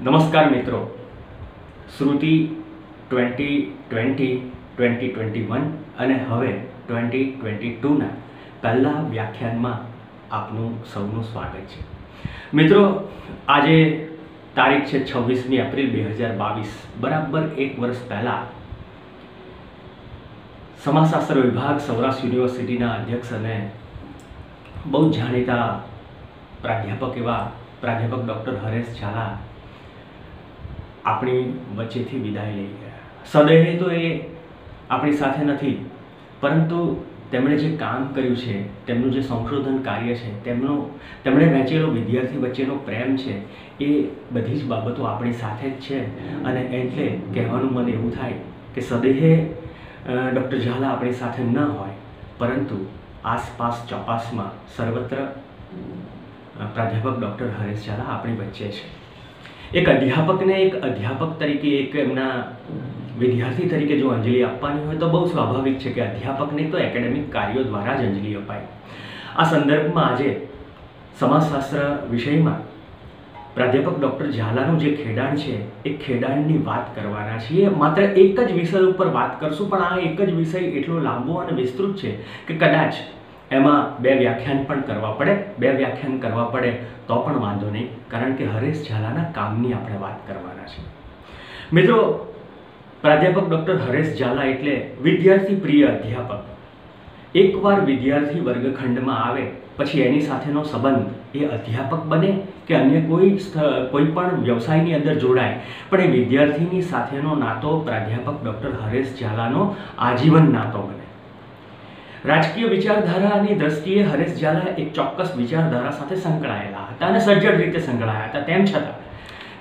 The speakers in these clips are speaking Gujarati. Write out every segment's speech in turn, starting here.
નમસ્કાર મિત્રો. Shruti twenty twenty twenty twenty one અને હવે ટ્વેન્ટી ટ્વેન્ટી ટુના પહેલાં વ્યાખ્યાનમાં આપનું સૌનું સ્વાગત છે. મિત્રો, આજે તારીખ છે છવ્વીસમી એપ્રિલ બે હજાર બાવીસ, બરાબર એક વર્ષ પહેલાં સમાજશાસ્ત્ર વિભાગ સૌરાષ્ટ્ર યુનિવર્સિટીના અધ્યક્ષ અને બહુ જાણીતા પ્રાધ્યાપક એવા પ્રાધ્યાપક ડૉક્ટર હરેશ ઝાલા આપણી વચ્ચેથી વિદાય લઈ ગયા. સદેહે તો એ આપણી સાથે નથી, પરંતુ તેમણે જે કામ કર્યું છે, તેમનું જે સંશોધન કાર્ય છે, તેમનો, તેમણે વહેંચેલો વિદ્યાર્થી વચ્ચેનો પ્રેમ છે, એ બધી જ બાબતો આપણી સાથે જ છે. અને એટલે કહેવાનું મને એવું થાય કે સદેહે ડૉક્ટર ઝાલા આપણી સાથે ન હોય, પરંતુ આસપાસ ચોપાસમાં સર્વત્ર પ્રાધ્યાપક ડૉક્ટર હરેશ ઝાલા આપણી વચ્ચે છે. એક અધ્યાપકને એક અધ્યાપક તરીકે એક એમના વિદ્યાર્થી તરીકે જો અંજલિ આપવાની હોય તો બહુ સ્વાભાવિક છે કે અધ્યાપકને તો એકેડેમિક કાર્યો દ્વારા જ અંજલિ અપાય. આ સંદર્ભમાં આજે સમાજશાસ્ત્ર વિષયમાં પ્રાધ્યાપક ડૉક્ટર ઝાલાનું જે ખેડાણ છે, એ ખેડાણની વાત કરવાના છીએ. માત્ર એક જ વિષય ઉપર વાત કરશું, પણ આ એક જ વિષય એટલો લાંબો અને વિસ્તૃત છે કે કદાચ એમાં બે વ્યાખ્યાન પણ કરવા પડે. બે વ્યાખ્યાન કરવા પડે તો પણ વાંધો નહીં, કારણ કે હરેશ ઝાલાના કામની આપણે વાત કરવાના છે. મિત્રો, પ્રાધ્યાપક ડૉક્ટર હરેશ ઝાલા એટલે વિદ્યાર્થી પ્રિય અધ્યાપક. એકવાર વિદ્યાર્થી વર્ગખંડમાં આવે, પછી એની સાથેનો સંબંધ એ અધ્યાપક બને કે અન્ય કોઈ કોઈ પણ વ્યવસાયની અંદર જોડાય. પણ એ વિદ્યાર્થીની સાથેનો નાતો પ્રાધ્યાપક ડૉક્ટર હરેશ ઝાલાનો આજીવન નાતો બને. રાજકીય વિચારધારાની દ્રષ્ટિએ હરેશ ઝાલા એક ચોક્કસ વિચારધારા સાથે સંકળાયેલા હતા અને સજ્જડ રીતે સંકળાયા હતા. તેમ છતાં,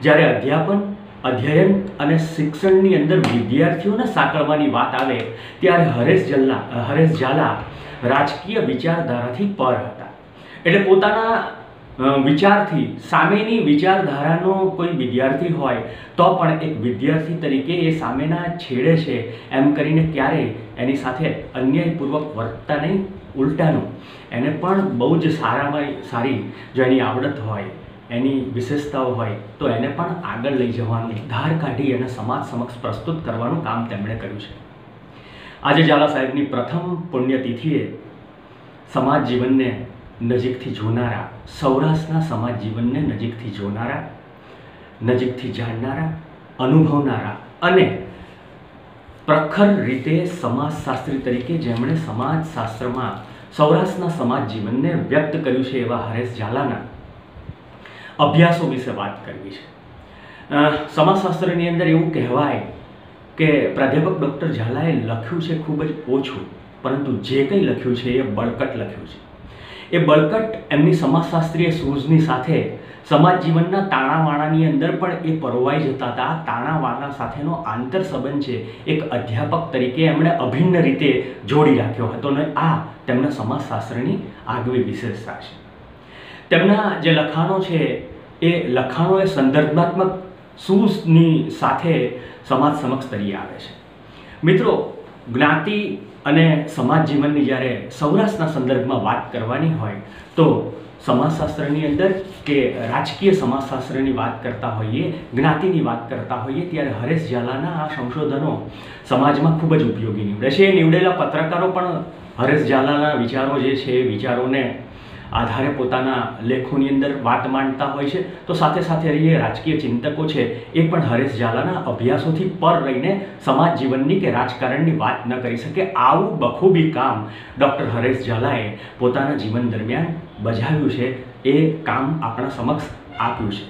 જ્યારે અધ્યાપન, અધ્યયન અને શિક્ષણની અંદર વિદ્યાર્થીઓને સાંકળવાની વાત આવે, ત્યારે હરેશ જલ્લા હરેશ ઝાલા રાજકીય વિચારધારાથી પર હતા. એટલે પોતાના વિચારથી, સામેની વિચારધારાનો કોઈ વિદ્યાર્થી હોય, તો પણ એક વિદ્યાર્થી તરીકે એ સામેના છેડે છે. એમ કરીને ક્યારેય એની સાથે અન્યાયપૂર્વક વર્તતા નહીં, ઉલટાનું. એને પણ બહુ જ સારામાં સારી જો એની આવડત હોય, એની વિશેષતાઓ હોય, તો એને પણ આગળ લઈ જવાનું, ધાર કાઢી અને સમાજ સમક્ષ પ્રસ્તુત કરવાનું કામ તેમણે કર્યું છે. આજે ઝાલા સાહેબની પ્રથમ પુણ્યતિથિએ સમાજ જીવનને નજીકથી જોનારા, સૌરાષ્ટ્રના સમાજ જીવનને નજીકથી જોનારા, નજીકથી જાણનારા, અનુભવનારા અને પ્રખર રીતે સમાજશાસ્ત્રી તરીકે જેમણે સમાજશાસ્ત્રમાં સૌરાષ્ટ્રના સમાજ જીવનને વ્યક્ત કર્યું છે એવા હરેશ ઝાલાના અભ્યાસો વિશે વાત કરવી છે. સમાજશાસ્ત્રની અંદર એવું કહેવાય કે પ્રાધ્યાપક ડૉક્ટર ઝાલાએ લખ્યું છે ખૂબ જ ઓછું, પરંતુ જે કંઈ લખ્યું છે એ બળકટ લખ્યું છે. એ બળકટ એમની સમાજશાસ્ત્રીય સૂઝની સાથે સમાજ જીવનના તાણાવાણાની અંદર પણ એ પરોવાઈ જતા હતા. આ તાણાવાણા સાથેનો આંતર સંબંધ છે. એક અધ્યાપક તરીકે એમણે અભિન્ન રીતે જોડી રાખ્યો હતો અને આ તેમના સમાજશાસ્ત્રની આગવી વિશેષતા છે. તેમના જે લખાણો છે, એ લખાણો એ સંદર્ભાત્મક સૂઝની સાથે સમાજ સમક્ષ તરી આવે છે. મિત્રો, જ્ઞાતિ અને સમાજ જીવનની જ્યારે સૌરાષ્ટ્રના સંદર્ભમાં વાત કરવાની હોય, તો સમાજશાસ્ત્રની અંદર કે રાજકીય સમાજશાસ્ત્રની વાત કરતા હોઈએ, જ્ઞાતિની વાત કરતા હોઈએ, ત્યારે હરેશ ઝાલાના આ સંશોધનો સમાજમાં ખૂબ જ ઉપયોગી નીવડે છે. એ નીવડેલા પત્રકારો પણ હરેશ ઝાલાના વિચારો જે છે એ વિચારોને આધારે પોતાના લેખોની અંદર વાત માંડતા હોય છે. તો સાથે સાથે એ રાજકીય ચિંતકો છે, એ પણ હરેશ ઝાલાના અભ્યાસોથી પર રહીને સમાજ જીવનની કે રાજકારણની વાત ન કરી શકે આવું બખૂબી કામ ડૉક્ટર હરેશ ઝાલાએ પોતાના જીવન દરમિયાન બજાવ્યું છે, એ કામ આપણા સમક્ષ આપ્યું છે.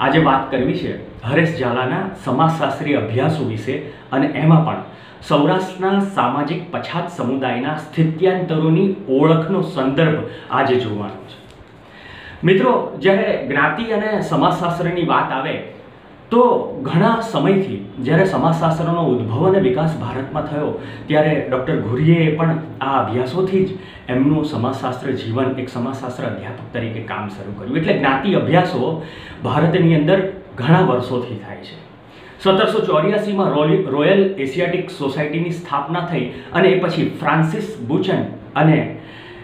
આજે વાત કરવી છે હરેશ ઝાલાના સમાજશાસ્ત્રી અભ્યાસો વિશે અને એમાં પણ સૌરાષ્ટ્રના સામાજિક પછાત સમુદાયના સ્થિત્યાંતરોની ઓળખનો સંદર્ભ આજે જોવાનો છે. મિત્રો, જ્યારે જ્ઞાતિ અને સમાજશાસ્ત્રની વાત આવે, તો ઘણા સમયથી જ્યારે સમાજશાસ્ત્રનો ઉદ્ભવ અને વિકાસ ભારતમાં થયો, ત્યારે ડૉક્ટર ઘુરીએ પણ આ અભ્યાસોથી જ એમનું સમાજશાસ્ત્ર જીવન એક સમાજશાસ્ત્ર અધ્યાપક તરીકે કામ શરૂ કર્યું. એટલે જ્ઞાતિ અભ્યાસો ભારતની અંદર ઘણા વર્ષોથી થાય છે. સત્તરસો ચોર્યાસીમાં રોયલ એશિયાટિક સોસાયટીની સ્થાપના થઈ અને એ પછી ફ્રાન્સિસ બુચન અને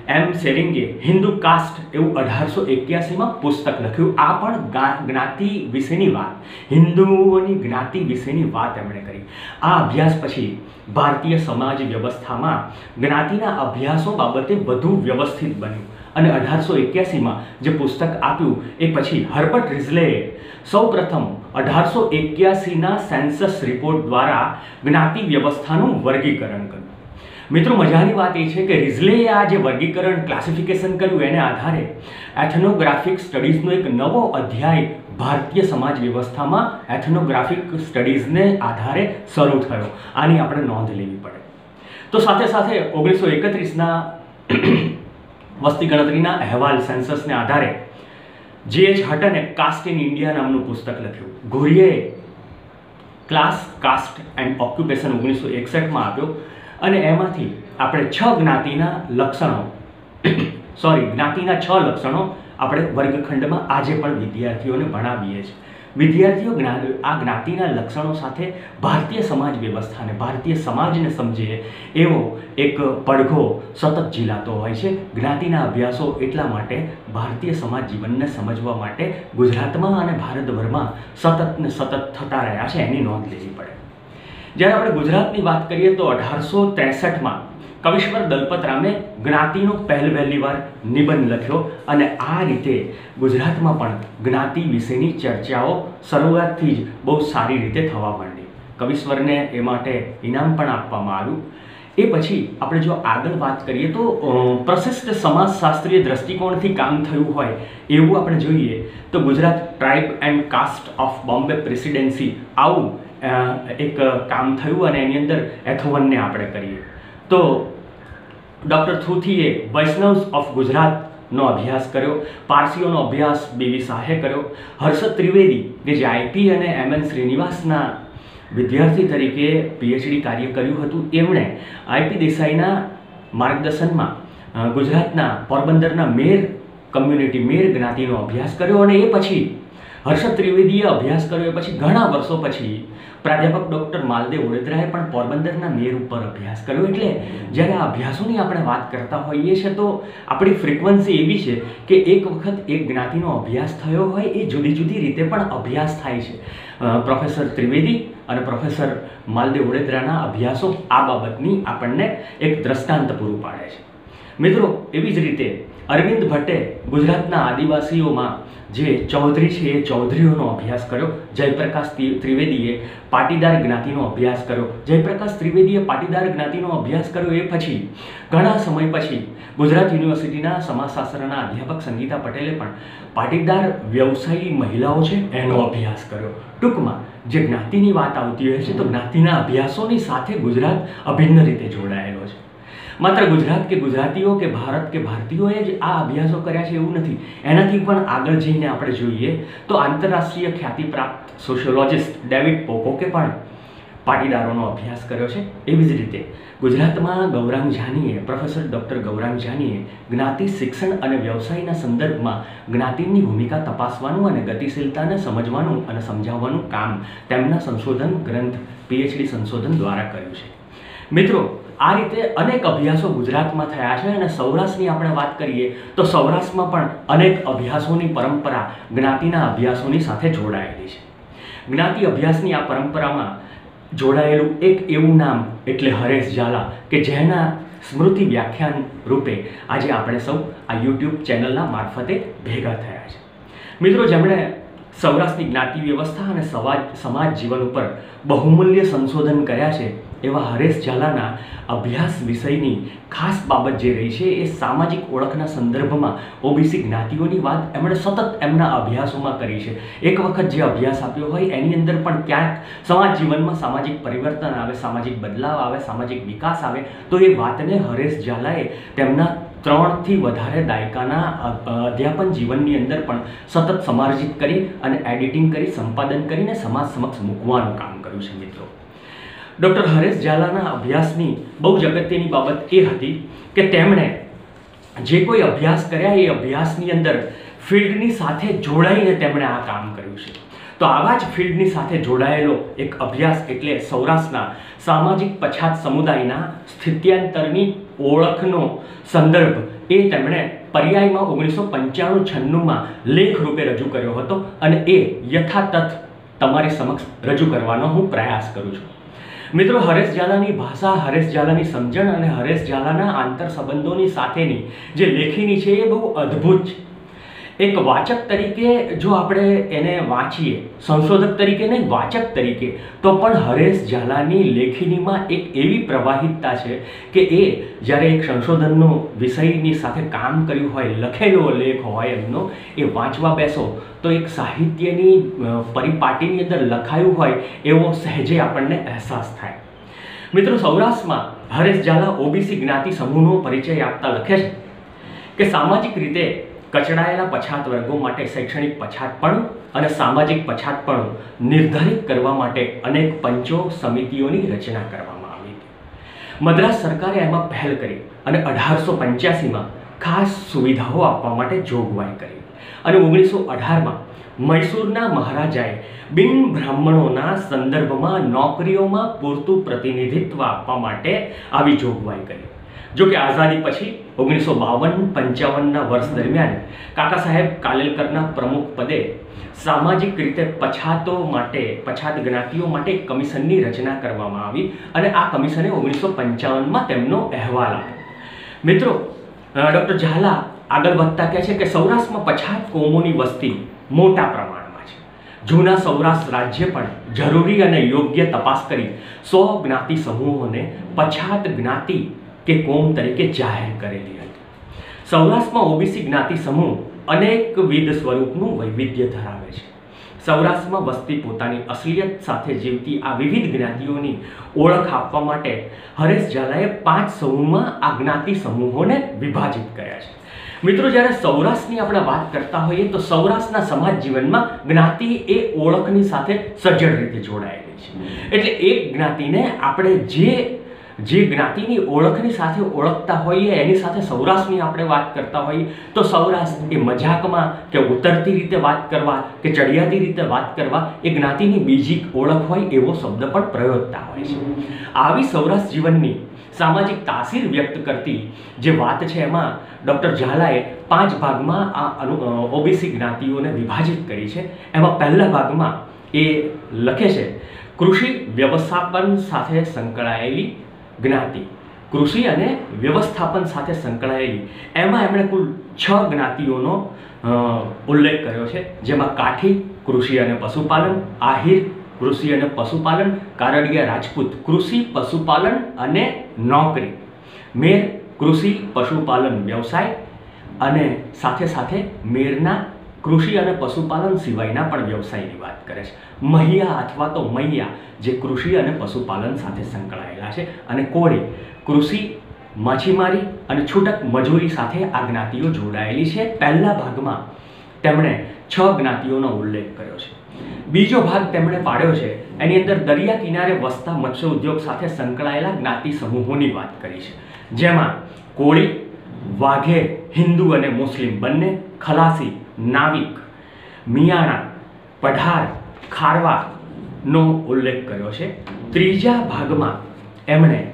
એમ સેરિંગે હિન્દુ કાસ્ટ એવું અઢારસો એક્યાસીમાં પુસ્તક લખ્યું. આ પણ જ્ઞાતિ વિશેની વાત. હિન્દુઓની જ્ઞાતિ વિશેની વાત એમણે કરી. આ અભ્યાસ પછી ભારતીય સમાજ વ્યવસ્થામાં જ્ઞાતિના અભ્યાસો બાબતે વધુ વ્યવસ્થિત બન્યું. અને અઢારસો એક્યાસીમાં જે પુસ્તક આપ્યું, એ પછી હર્બર્ટ રિઝલેએ સૌ પ્રથમ અઢારસો એક્યાસીના સેન્સસ રિપોર્ટ દ્વારા જ્ઞાતિ વ્યવસ્થાનું વર્ગીકરણ કર્યું. મિત્રો, મજાની વાત એ છે કે રિઝલેએ આ જે વર્ગીકરણ ક્લાસિફિકેશન કર્યું, એને આધારે એથનોગ્રાફિક સ્ટડીઝનો એક નવો અધ્યાય ભારતીય સમાજ વ્યવસ્થામાં એથનોગ્રાફિક સ્ટડીઝને આધારે શરૂ થયો. આની આપણે નોંધ લેવી પડે. તો સાથે સાથે ઓગણીસો એકત્રીસના વસ્તી ગણતરીના અહેવાલ સેન્સસને આધારે જે એચ હટને કાસ્ટ ઇન ઇન્ડિયા નામનું પુસ્તક લખ્યું. ઘોરીએ ક્લાસ કાસ્ટ એન્ડ ઓક્યુપેશન ઓગણીસો એકસઠમાં આપ્યો અને એમાંથી આપણે છ જ્ઞાતિના લક્ષણો સોરી જ્ઞાતિના છ લક્ષણો આપણે વર્ગખંડમાં આજે પણ વિદ્યાર્થીઓને ભણાવીએ છીએ. વિદ્યાર્થીઓ આ જ્ઞાતિના લક્ષણો સાથે ભારતીય સમાજ વ્યવસ્થાને, ભારતીય સમાજને સમજે એવો એક પડઘો સતત ઝીલાતો હોય છે. જ્ઞાતિના અભ્યાસો એટલા માટે ભારતીય સમાજ જીવનને સમજવા માટે ગુજરાતમાં અને ભારતભરમાં સતત ને સતત થતા રહ્યા છે. એની નોંધ લેવી પડે. જ્યારે આપણે ગુજરાતની વાત કરીએ તો અઢારસો ત્રેસઠમાં કવિશ્વર દલપતરામે જ્ઞાતિનો પહેલ પહેલીવાર નિબંધ લખ્યો અને આ રીતે ગુજરાતમાં પણ જ્ઞાતિ વિશેની ચર્ચાઓ શરૂઆતથી જ બહુ સારી રીતે થવા માંડી. કવિશ્વરને એ માટે ઇનામ પણ આપવામાં આવ્યું. એ પછી આપણે જો આગળ વાત કરીએ તો પ્રશિષ્ટ સમાજશાસ્ત્રીય દ્રષ્ટિકોણથી કામ થયું હોય એવું આપણે જોઈએ તો Gujarat tribe and caste of Bombay presidency આવું એક કામ થયું અને એની અંદર એથોવનને આપણે કરીએ. તો ડૉક્ટર થુથીએ વૈષ્ણવ્સ ઓફ ગુજરાતનો અભ્યાસ કર્યો. પારસીઓનો અભ્યાસ બીવી શાહે કર્યો. હર્ષદ ત્રિવેદી, કે જે આઈપી અને એમ એન શ્રીનિવાસના વિદ્યાર્થી તરીકે પીએચડી કાર્ય કર્યું હતું, એમણે આઈપી દેસાઈના માર્ગદર્શનમાં ગુજરાતના પોરબંદરના મેર કમ્યુનિટી મેર જ્ઞાતિનો અભ્યાસ કર્યો અને એ પછી હર્ષદ ત્રિવેદીએ અભ્યાસ કર્યો, એ પછી ઘણા વર્ષો પછી પ્રાધ્યાપક ડૉક્ટર માલદેવ ઓડેદરાએ પણ પોરબંદરના મેર ઉપર અભ્યાસ કર્યો એટલે જ્યારે આ અભ્યાસોની આપણે વાત કરતા હોઈએ છીએ તો આપણી ફ્રિકવન્સી એવી છે કે એક વખત એક જ્ઞાતિનો અભ્યાસ થયો હોય એ જુદી જુદી રીતે પણ અભ્યાસ થાય છે. પ્રોફેસર ત્રિવેદી અને પ્રોફેસર માલદેવ ઓડેદરાના અભ્યાસો આ બાબતની આપણને એક દ્રષ્ટાંત પૂરું પાડે છે. મિત્રો, એવી જ રીતે અરવિંદ ભટ્ટે ગુજરાતના આદિવાસીઓમાં જે ચૌધરી છે એ ચૌધરીઓનો અભ્યાસ કર્યો. જયપ્રકાશ ત્રિવેદીએ પાટીદાર જ્ઞાતિનો અભ્યાસ કર્યો. જયપ્રકાશ ત્રિવેદીએ પાટીદાર જ્ઞાતિનો અભ્યાસ કર્યો એ પછી, ઘણા સમય પછી ગુજરાત યુનિવર્સિટીના સમાજશાસ્ત્રના અધ્યાપક સંગીતા પટેલે પણ પાટીદાર વ્યવસાયી મહિલાઓ છે એનો અભ્યાસ કર્યો. ટૂંકમાં, જે જ્ઞાતિની વાત આવતી હોય છે તો જ્ઞાતિના અભ્યાસોની સાથે ગુજરાત અભિન્ન રીતે જોડાયેલો છે. માત્ર ગુજરાત કે ગુજરાતીઓ કે ભારત કે ભારતીયોએ જ આ અભ્યાસો કર્યા છે એવું નથી. એનાથી પણ આગળ જઈને આપણે જોઈએ તો આંતરરાષ્ટ્રીય ખ્યાતિ પ્રાપ્ત સોશિયોલોજિસ્ટ ડેવિડ પોકોકે પણ પાટીદારોનો અભ્યાસ કર્યો છે. એવી જ રીતે ગુજરાતમાં ગૌરાંગ જાનીએ, પ્રોફેસર ડૉક્ટર ગૌરાંગ જાનીએ જ્ઞાતિ શિક્ષણ અને વ્યવસાયના સંદર્ભમાં જ્ઞાતિની ભૂમિકા તપાસવાનું અને ગતિશીલતાને સમજવાનું અને સમજાવવાનું કામ તેમના સંશોધન ગ્રંથ પીએચડી સંશોધન દ્વારા કર્યું છે. મિત્રો આ રીતે અનેક અભ્યાસો ગુજરાતમાં થયા છે અને સૌરાષ્ટ્રની આપણે વાત કરીએ તો સૌરાષ્ટ્રમાં પણ અનેક અભ્યાસોની પરંપરા જ્ઞાતિના અભ્યાસોની સાથે જોડાયેલી છે. જ્ઞાતિ અભ્યાસની આ પરંપરામાં જોડાયેલું એક એવું નામ એટલે હરેશ ઝાલા કે જેના સ્મૃતિ વ્યાખ્યાન રૂપે આજે આપણે સૌ આ યુટ્યુબ ચેનલના મારફતે ભેગા થયા છે. મિત્રો, જેમણે સૌરાષ્ટ્રની જ્ઞાતિ વ્યવસ્થા અને સમાજ સમાજ જીવન ઉપર બહુમૂલ્ય સંશોધન કર્યા છે એવા હરેશ ઝાલાના અભ્યાસ વિષયની ખાસ બાબત જે રહી છે એ સામાજિક ઓળખના સંદર્ભમાં ઓબીસી જ્ઞાતિઓની વાત એમણે સતત એમના અભ્યાસોમાં કરી છે. એક વખત જે અભ્યાસ આપ્યો હોય એની અંદર પણ ક્યાંક સમાજ જીવનમાં સામાજિક પરિવર્તન આવે, સામાજિક બદલાવ આવે, સામાજિક વિકાસ આવે, તો એ વાતને હરેશ ઝાલાએ તેમના ત્રણથી વધારે દાયકાના અધ્યાપન જીવનની અંદર પણ સતત સમાર્જિત કરી અને એડિટિંગ કરી, સંપાદન કરીને સમાજ સમક્ષ મૂકવાનું કામ કર્યું છે મિત્રો. ડૉક્ટર હરેશ ઝાલાના અભ્યાસની બહુ જ અગત્યની બાબત એ હતી કે તેમણે જે કોઈ અભ્યાસ કર્યા એ અભ્યાસની અંદર ફિલ્ડની સાથે જોડાઈને તેમણે આ કામ કર્યું છે. તો આવા જ ફિલ્ડની સાથે જોડાયેલો એક અભ્યાસ એટલે સૌરાષ્ટ્રના સામાજિક પછાત સમુદાયના સ્થિત્યાંતરની ઓળખનો સંદર્ભ એ તેમણે પર્યાયમાં ઓગણીસો પંચાણું છન્નુંમાં લેખ રૂપે રજૂ કર્યો હતો અને એ યથાતથ તમારી સમક્ષ રજૂ કરવાનો હું પ્રયાસ કરું છું. મિત્રો, હરેશ ઝાલાની ભાષા, હરેશ ઝાલાની સમજણ અને હરેશ ઝાલાના આંતર સંબંધોની સાથેની જે લેખીની છે એ બહુ અદ્ભુત છે. એક વાચક તરીકે જો આપણે એને વાંચીએ, સંશોધક તરીકે નહીં, વાચક તરીકે, તો પણ હરેશ ઝાલાની લેખિનીમાં એક એવી પ્રવાહિતતા છે કે એ જ્યારે એક સંશોધનનો વિષયની સાથે કામ કર્યું હોય, લખેલો લેખ હોય એમનો, એ વાંચવા બેસો, તો એક સાહિત્યની પરિપાટીની અંદર લખાયું હોય, એવો સહેજે આપણને અહેસાસ થાય. મિત્રો, સૌરાષ્ટ્રમાં હરેશ ઝાલા ઓબીસી જ્ઞાતિ સમૂહનો પરિચય આપતા લખે છે કે સામાજિક રીતે કચડાયેલા પછાત વર્ગો માટે શૈક્ષણિક પછાતપણું અને સામાજિક પછાતપણું નિર્ધારિત કરવા માટે અનેક પંચો સમિતિઓની રચના કરવામાં આવી હતી. મદ્રાસ સરકારે એમાં પહેલ કરી અને અઢારસો પંચ્યાસીમાં ખાસ સુવિધાઓ આપવા માટે જોગવાઈ કરી. અને ઓગણીસો અઢારમાં મૈસૂરના મહારાજાએ બિન બ્રાહ્મણોના સંદર્ભમાં નોકરીઓમાં પૂરતું પ્રતિનિધિત્વ આપવા માટે આવી જોગવાઈ કરી. જો કે આઝાદી પછી ઓગણીસો બાવન પંચાવનના વર્ષ દરમિયાન કાકા સાહેબ કાલેલકરના પ્રમુખ પદે સામાજિક રીતે પછાતો માટે, પછાત જ્ઞાતિઓ માટે કમિશનની રચના કરવામાં આવી અને આ કમિશને ઓગણીસો પંચાવનમાં તેમનો અહેવાલ આપ્યો. મિત્રો ડૉક્ટર ઝાલા આગળ વધતા કહે છે કે સૌરાષ્ટ્રમાં પછાત કોમોની વસ્તી મોટા પ્રમાણમાં છે. જૂના સૌરાષ્ટ્ર રાજ્ય પણ જરૂરી અને યોગ્ય તપાસ કરી સો જ્ઞાતિ સમૂહોને પછાત જ્ઞાતિ કે કોમ તરીકે જાહેર કરેલી હતી. સૌરાષ્ટ્રમાં ઓબીસી જ્ઞાતિ સમૂહ અનેકવિધ સ્વરૂપનું વૈવિધ્ય ધરાવે છે. સૌરાષ્ટ્રમાં વસ્તી પોતાની અસલિયત સાથે જીવતી આ વિવિધ જ્ઞાતિઓની ઓળખ આપવા માટે હરેશ ઝાલાએ પાંચ સમૂહમાં આ જ્ઞાતિ સમૂહોને વિભાજિત કર્યા છે. મિત્રો, જ્યારે સૌરાષ્ટ્રની આપણે વાત કરતા હોઈએ તો સૌરાષ્ટ્રના સમાજ જીવનમાં જ્ઞાતિ એ ઓળખની સાથે સજ્જડ રીતે જોડાયેલી છે. એટલે એક જ્ઞાતિને આપણે જે જે જ્ઞાતિની ઓળખની સાથે ઓળખતા હોઈએ, એની સાથે સૌરાષ્ટ્રની આપણે વાત કરતા હોઈએ, તો સૌરાષ્ટ્ર એ મજાકમાં કે ઉતરતી રીતે વાત કરવા કે ચડિયાતી રીતે વાત કરવા એ જ્ઞાતિની બીજી ઓળખ હોય એવો શબ્દ પણ પ્રયોગતા હોય છે. આવી સૌરાષ્ટ્ર જીવનની સામાજિક તાસીર વ્યક્ત કરતી જે વાત છે એમાં ડૉક્ટર ઝાલાએ પાંચ ભાગમાં આ ઓબીસી જ્ઞાતિઓને વિભાજિત કરી છે. એમાં પહેલા ભાગમાં એ લખે છે, કૃષિ વ્યવસ્થાપન સાથે સંકળાયેલી જ્ઞાતિ. કૃષિ અને વ્યવસ્થાપન સાથે સંકળાયેલી. એમાં એમણે કુલ છ જ્ઞાતિઓનો ઉલ્લેખ કર્યો છે. જેમાં કાઠી કૃષિ અને પશુપાલન, આહિર કૃષિ અને પશુપાલન, કારડિયા રાજપૂત કૃષિ, પશુપાલન અને નોકરી. મેર કૃષિ, પશુપાલન, વ્યવસાય અને સાથે સાથે મેરના કૃષિ અને પશુપાલન સિવાયના પણ વ્યવસાયની વાત કરે છે. મહિયા અથવા તો મૈયા જે કૃષિ અને પશુપાલન સાથે સંકળાયેલા છે અને કોળી કૃષિ, માછીમારી અને છૂટક મજૂરી સાથે આ જ્ઞાતિઓ જોડાયેલી છે. પહેલા ભાગમાં તેમણે છ જ્ઞાતિઓનો ઉલ્લેખ કર્યો છે. બીજો ભાગ તેમણે પાડ્યો છે, એની અંદર દરિયા કિનારે વસતા મત્સ્ય ઉદ્યોગ સાથે સંકળાયેલા જ્ઞાતિ સમૂહોની વાત કરી છે. જેમાં કોળી, વાઘે, હિન્દુ અને મુસ્લિમ બંને, ખલાસી નાવિક, મિયાણા, પઢાર ખારવાનો ઉલ્લેખ કર્યો છે. ત્રીજા ભાગમાં એમણે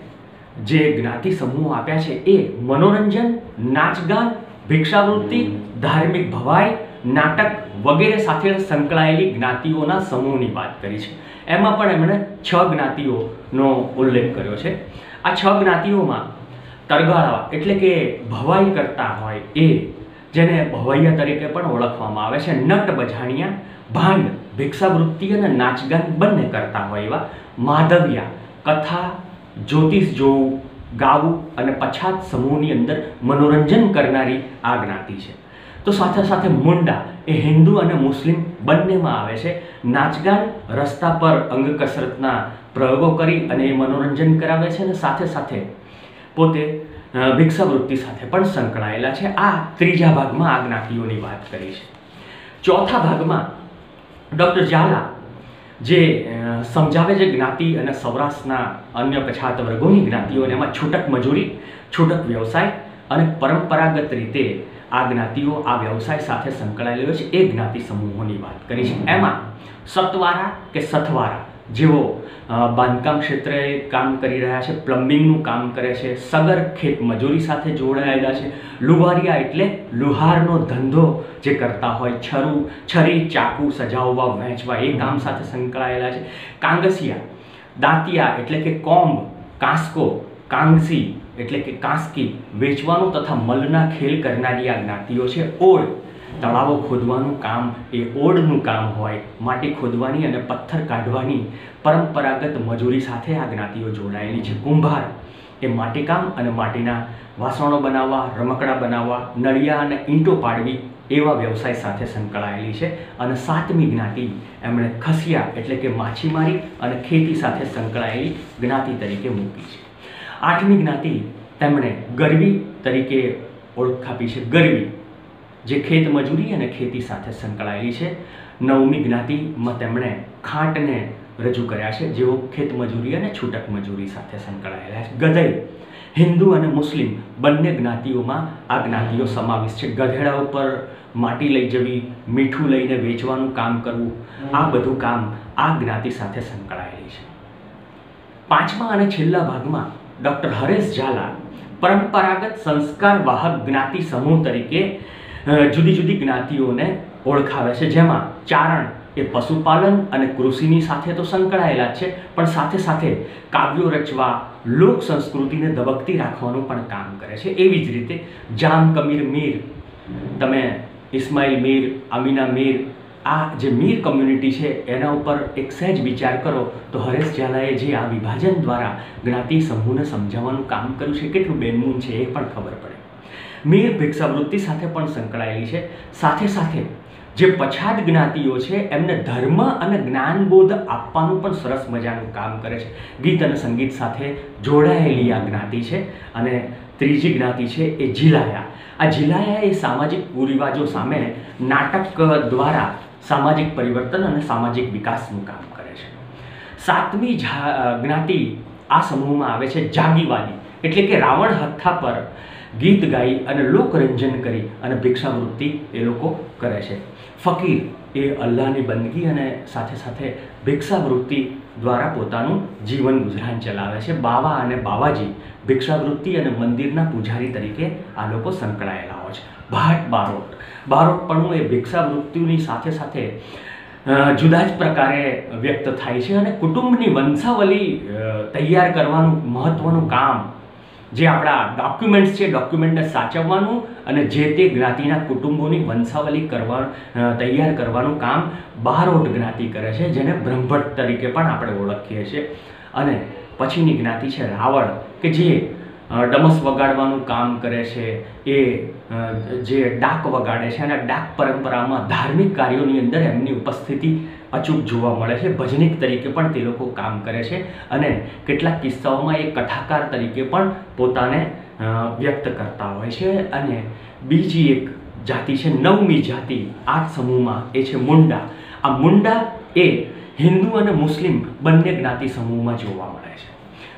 જે જ્ઞાતિ સમૂહ આપ્યા છે એ મનોરંજન, નાચગાન, ભિક્ષાવૃત્તિ, ધાર્મિક ભવાઈ, નાટક વગેરે સાથે સંકળાયેલી જ્ઞાતિઓના સમૂહની વાત કરી છે. એમાં પણ એમણે છ જ્ઞાતિઓનો ઉલ્લેખ કર્યો છે. આ છ જ્ઞાતિઓમાં તરગાળા એટલે કે ભવાઈ કરતા હોય એ જેને ભવૈયા તરીકે પણ ઓળખવામાં આવે છે. નટ બજાણિયા, ભાંડ, ભિક્ષાવૃત્તિ અને નાચગાન બંને કરતા હોય એવા માધવિયા કથા, જ્યોતિષ જોવું, ગાવું અને પછાત સમૂહની અંદર મનોરંજન કરનારી આ જ્ઞાતિ છે. તો સાથે સાથે મુંડા એ હિન્દુ અને મુસ્લિમ બંનેમાં આવે છે. નાચગાન રસ્તા પર અંગ કસરતના પ્રયોગો કરી અને એ મનોરંજન કરાવે છે અને સાથે સાથે પોતે ભિક્ષાવૃત્તિ સાથે પણ સંકળાયેલા છે. આ ત્રીજા ભાગમાં આ જ્ઞાતિઓની વાત કરી છે. ચોથા ભાગમાં ડૉક્ટર ઝાલા જે સમજાવે છે જ્ઞાતિ અને સૌરાષ્ટ્રના અન્ય પછાત વર્ગોની જ્ઞાતિઓને એમાં છૂટક મજૂરી, છૂટક વ્યવસાય અને પરંપરાગત રીતે આ જ્ઞાતિઓ આ વ્યવસાય સાથે સંકળાયેલી છે એ જ્ઞાતિ સમૂહોની વાત કરી છે. એમાં સતવારા કે સથવારા? જેઓ બાંધકામ ક્ષેત્રે કામ કરી રહ્યા છે, પ્લમ્બિંગનું કામ કરે છે, સગર ખેત મજૂરી સાથે જોડાયેલા છે લુહારિયા એટલે લુહારનો ધંધો જે કરતા હોય, છરું, છરી, ચાકુ સજાવવા, વહેંચવા, એ કામ સાથે સંકળાયેલા છે. કાંગસિયા, દાંતિયા એટલે કે કોંબ, કાંસકો, કાંગસી એટલે કે કાંસકી, વેચવાનું તથા મલના ખેલ કરનારી આ જ્ઞાતિઓ છે. ઓળ તળાવો ખોદવાનું કામ એ ઓડનું કામ હોય, માટી ખોદવાની અને પથ્થર કાઢવાની પરંપરાગત મજૂરી સાથે આ જ્ઞાતિઓ જોડાયેલી છે. કુંભાર એ માટીકામ અને માટીના વાસણો બનાવવા, રમકડા બનાવવા, નળિયા અને ઈંટો પાડવી એવા વ્યવસાય સાથે સંકળાયેલી છે અને સાતમી જ્ઞાતિ એમણે ખસિયા એટલે કે માછીમારી અને ખેતી સાથે સંકળાયેલી જ્ઞાતિ તરીકે મૂકી છે. આઠમી જ્ઞાતિ તેમણે ગરવી તરીકે ઓળખ આપી છે. ગરવી જે ખેત મજૂરી અને ખેતી સાથે સંકળાયેલી છે. નવમી જ્ઞાતિમાં તેમણે ખાંટને રજૂ કર્યા છે. જેઓ ખેત મજૂરી અને છૂટક મજૂરી સાથે સંકળાયેલા છે. ગધઈ હિન્દુ અને મુસ્લિમ બંને જ્ઞાતિઓમાં આ જ્ઞાતિઓ સમાવેશ છે. ગધેડા ઉપર માટી લઈ જવી મીઠું લઈને વેચવાનું કામ કરવું આ બધું કામ આ જ્ઞાતિ સાથે સંકળાયેલી છે. પાંચમા અને છેલ્લા ભાગમાં ડૉક્ટર હરેશ ઝાલા પરંપરાગત સંસ્કાર વાહક જ્ઞાતિ સમૂહ તરીકે જુદી જુદી જ્ઞાતિઓને ઓળખાવે છે. જેમાં ચારણ એ પશુપાલન અને કૃષિની સાથે તો સંકળાયેલા છે, પણ સાથે સાથે કાવ્યો રચવા, લોક સંસ્કૃતિને ધબકતી રાખવાનું પણ કામ કરે છે. એવી જ રીતે જામ કમીર મીર, તમે ઇસ્માઇલ મીર, અમીના મીર, આ જે મીર કમ્યુનિટી છે, એના ઉપર એક સહેજ વિચાર કરો તો હરેશ ઝાલાએ જે આ વિભાજન દ્વારા જ્ઞાતિ સમૂહને સમજાવવાનું કામ કર્યું છે, કેટલું બેનમૂન છે એ પણ ખબર પડે. મીર ભિક્ષાવૃત્તિ સાથે પણ સંકળાયેલી છે. સાથે સાથે, જે પછાત જ્ઞાતિઓ છે, એમને ધર્મ અને જ્ઞાનબોધ આપવાનું પણ સરસ મજાનું કામ કરે છે. ગીત અને સંગીત સાથે જોડાયેલી આ જ્ઞાતિ છે અને ત્રીજી જ્ઞાતિ છે એ જિલાયા આ જિલાયા એ સામાજિક કુરિવાજો સામે નાટક દ્વારા સામાજિક પરિવર્તન અને સામાજિક વિકાસનું કામ કરે છે. સાતમી જ્ઞાતિ આ સમૂહમાં આવે છે જાગીવાદી, એટલે કે રાવણ હથ્થા પર ગીત ગાઈ અને લોકરંજન કરી અને ભિક્ષાવૃત્તિ એ લોકો કરે છે. ફકીર એ અલ્લાહની બંદગી અને સાથે સાથે ભિક્ષાવૃત્તિ દ્વારા પોતાનું જીવન ગુજરાન ચલાવે છે. બાવા અને બાવાજી ભિક્ષાવૃત્તિ અને મંદિરના પૂજારી તરીકે આ લોકો સંકળાયેલા હોય છે. ભાટ બારોટ. બારોટપણું એ ભિક્ષાવૃત્તિની સાથે સાથે જુદા જ પ્રકારે વ્યક્ત થાય છે અને કુટુંબની વંશાવલી તૈયાર કરવાનું મહત્ત્વનું કામ જે આપણા ડોક્યુમેન્ટ્સ છે ડોક્યુમેન્ટને સાચવવાનું અને જે તે જ્ઞાતિના કુટુંબોની વંશાવલી કરવા તૈયાર કરવાનું કામ બારોટ જ્ઞાતિ કરે છે, જેને બ્રહ્મભટ્ટ તરીકે પણ આપણે ઓળખીએ છીએ. અને પછીની જ્ઞાતિ છે રાવળ કે જે ડમસ વગાડવાનું કામ કરે છે, એ જે ડાક વગાડે છે અને ડાક પરંપરામાં ધાર્મિક કાર્યોની અંદર એમની ઉપસ્થિતિ અચૂક જોવા મળે છે. ભજનિક તરીકે પણ તે લોકો કામ કરે છે અને કેટલાક કિસ્સાઓમાં એ કથાકાર તરીકે પણ પોતાને વ્યક્ત કરતા હોય છે. અને બીજી એક જાતિ છે, નવમી જાતિ આ સમૂહમાં એ છે મુંડા. આ મુંડા એ હિન્દુ અને મુસ્લિમ બંને જ્ઞાતિ સમૂહમાં જોવા મળે છે.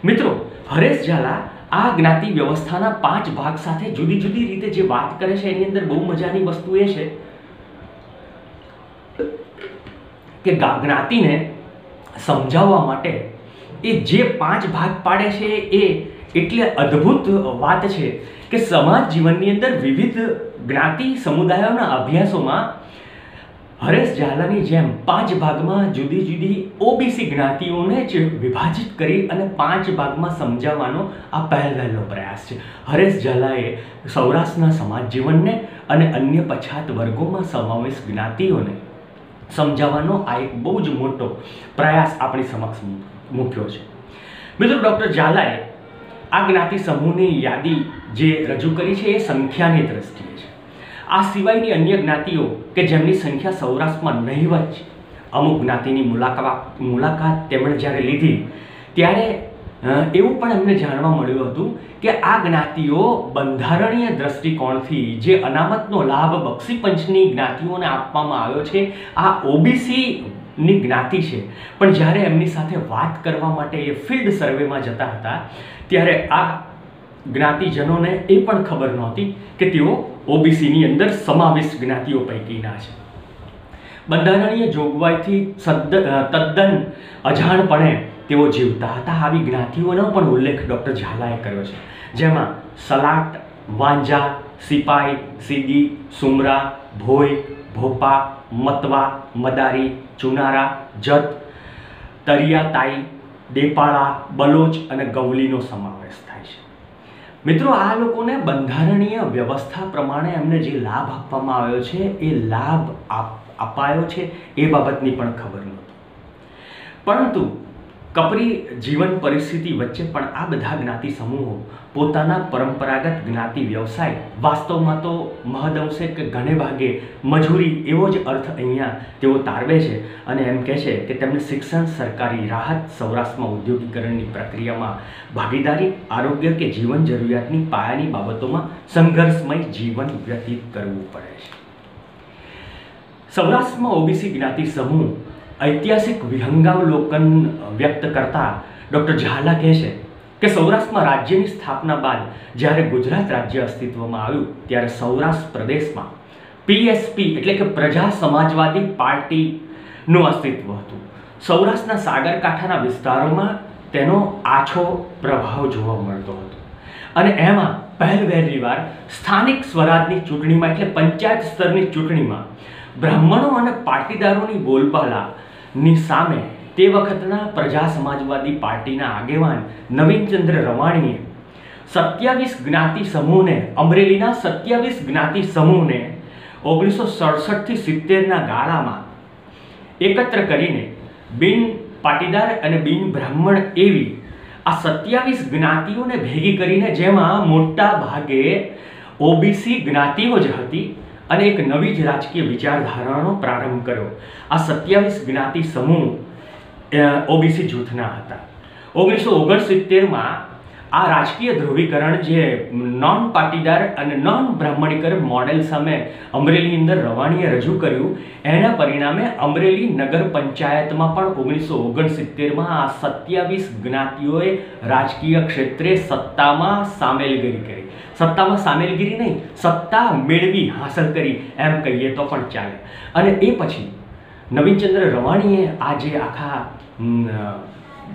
મિત્રો, હરેશ ઝાલા આ જ્ઞાતિ વ્યવસ્થાના પાંચ ભાગ સાથે જુદી જુદી રીતે જે વાત કરે છે, એની અંદર બહુ મજાની વસ્તુ એ છે. કે જ્ઞાતિને સમજાવવા માટે એ જે પાંચ ભાગ પાડે છે એ એટલે અદ્ભુત વાત છે કે સમાજ જીવનની અંદર વિવિધ જ્ઞાતિ સમુદાયોના અભ્યાસોમાં હરેશ ઝાલાની જેમ પાંચ ભાગમાં જુદી જુદી ઓબીસી જ્ઞાતિઓને જ વિભાજિત કરી અને પાંચ ભાગમાં સમજાવવાનો આ પહેલ પહેલો પ્રયાસ છે. હરેશ ઝાલાએ સૌરાષ્ટ્રના સમાજ જીવનને અને અન્ય પછાત વર્ગોમાં સમાવેશ જ્ઞાતિઓને સમજાવવાનો આ એક બહુ જ મોટો પ્રયાસ આપણી સમક્ષ મૂક્યો છે. મિત્રો, ડૉક્ટર ઝાલાએ આ જ્ઞાતિ સમૂહની યાદી જે રજૂ કરી છે, એ સંખ્યાની દ્રષ્ટિએ છે. આ સિવાયની અન્ય જ્ઞાતિઓ કે જેમની સંખ્યા સૌરાષ્ટ્રમાં નહીવત છે, અમુક જ્ઞાતિની મુલાકાત મુલાકાત તેમણે જ્યારે લીધી, ત્યારે એવું પણ એમને જાણવા મળ્યું હતું કે આ જ્ઞાતિઓ બંધારણીય દ્રષ્ટિકોણથી જે અનામતનો લાભ બક્ષી પંચની જ્ઞાતિઓને આપવામાં આવ્યો છે, આ ઓબીસી ની જ્ઞાતિ છે. પણ જ્યારે એમની સાથે વાત કરવા માટે એ ફિલ્ડ સર્વેમાં જતા હતા, ત્યારે આ જ્ઞાતિજનોને એ પણ ખબર નહોતી કે તેઓ ઓબીસીની અંદર સમાવેશ જ્ઞાતિઓ પૈકીના છે. બંધારણીય જોગવાઈથી તદ્દન અજાણપણે તેઓ જીવતા હતા આવી જ્ઞાતિઓનો પણ ઉલ્લેખ ડૉક્ટર ઝાલાએ કર્યો છે. જેમાં સલાટ, વાંજા, સિપાઈ, સીદી, સુમરા ભોય ભોપા, મતવા, મદારી, ચુનારા, જત, તરિયાતાઈ, દેપાળા, બલોચ અને ગવલીનો સમાવેશ થાય છે. મિત્રો, આ લોકોને બંધારણીય વ્યવસ્થા પ્રમાણે એમને જે લાભ આપવામાં આવ્યો છે, એ લાભ અપાયો છે એ બાબતની પણ ખબર નહોતી. પરંતુ કપરી જીવન પરિસ્થિતિ વચ્ચે પણ આ બધા જ્ઞાતિ સમૂહો પોતાના પરંપરાગત જ્ઞાતિ વ્યવસાય વાસ્તવમાં તો મહદઅંશે કે ઘણે ભાગે મજૂરી એવો જ અર્થ અહીંયા તેઓ તારવે છે અને એમ કહે છે કે તેમને શિક્ષણ, સરકારી રાહત, સૌરાષ્ટ્રમાં ઉદ્યોગીકરણની પ્રક્રિયામાં ભાગીદારી, આરોગ્ય કે જીવન જરૂરિયાતની પાયાની બાબતોમાં સંઘર્ષમય જીવન વ્યતીત કરવું પડે છે. સૌરાષ્ટ્રમાં ઓબીસી જ્ઞાતિ સમૂહ ઐતિહાસિક વિહંગાવલોકન વ્યક્ત કરતા ડૉક્ટર ઝાલા કહે છે કે સૌરાષ્ટ્રમાં રાજ્યની સ્થાપના બાદ જ્યારે ગુજરાત રાજ્ય અસ્તિત્વમાં આવ્યું, ત્યારે સૌરાષ્ટ્ર પ્રદેશમાં પીએસપી એટલે કે પ્રજા સમાજવાદી પાર્ટીનું અસ્તિત્વ હતું. સૌરાષ્ટ્રના સાગરકાંઠાના વિસ્તારોમાં તેનો આછો પ્રભાવ જોવા મળતો હતો. અને એમાં પહેલવહેલી વાર સ્થાનિક સ્વરાજની ચૂંટણીમાં એટલે પંચાયત સ્તરની ચૂંટણીમાં બ્રાહ્મણો અને પાટીદારોની બોલબાલા ની સામે તે વખતના પ્રજા સમાજવાદી પાર્ટીના આગેવાન નવીનચંદ્ર રવાણીએ સત્યાવીસ જ્ઞાતિ સમૂહને, અમરેલીના સત્યાવીસ જ્ઞાતિ સમૂહને ઓગણીસો સડસઠથી સિત્તેરના ગાળામાં એકત્ર કરીને બિન પાટીદાર અને બિન બ્રાહ્મણ એવી આ સત્યાવીસ જ્ઞાતિઓને ભેગી કરીને જેમાં મોટા ભાગે ઓબીસી જ્ઞાતિઓ જ હતી. અને એક નવી જ રાજકીય વિચારધારાનો પ્રારંભ કર્યો. આ સત્યાવીસ જ્ઞાતિ સમૂહ ઓબીસી જૂથના હતા. ઓગણીસો ઓગણસિત્તેરમાં આ રાજકીય ધ્રુવીકરણ જે નોન પાટીદાર અને નોન બ્રાહ્મણીકર મોડેલ સામે અમરેલી અંદર રવાણીએ રજૂ કર્યું, એના પરિણામે અમરેલી નગર પંચાયતમાં પણ ઓગણીસો ઓગણસિત્તેરમાં આ સત્યાવીસ જ્ઞાતિઓએ રાજકીય ક્ષેત્રે સત્તામાં સામેલગીરી કરી. સત્તામાં સામેલગીરી નહીં, સત્તા મેળવી હાંસલ કરી એમ કહીએ તો પણ ચાલે. અને એ પછી નવીનચંદ્ર રવાણીએ આ જે આખા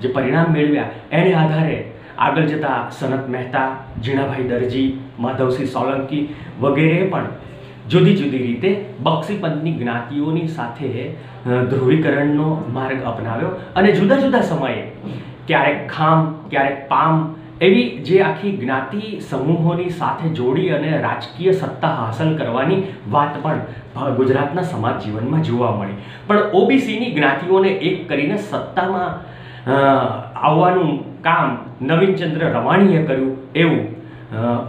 જે પરિણામ મેળવ્યા, એને આધારે આગળ જતા સનત મહેતા જીણાભાઈ દરજી, માધવસિંહ સોલંકી વગેરે પણ જુદી જુદી રીતે બક્ષીપંથની જ્ઞાતિઓની સાથે ધ્રુવીકરણનો માર્ગ અપનાવ્યો અને જુદા જુદા સમયે ક્યારેક ખામ, ક્યારેક પામ એવી જે આખી જ્ઞાતિ સમૂહોની સાથે જોડી અને રાજકીય સત્તા હાંસલ કરવાની વાત પણ ગુજરાતના સમાજ જીવનમાં જોવા મળી. પણ ઓબીસીની જ્ઞાતિઓને એક કરીને સત્તામાં આવવાનું કામ નવીનચંદ્ર રવાણીએ કર્યું એવું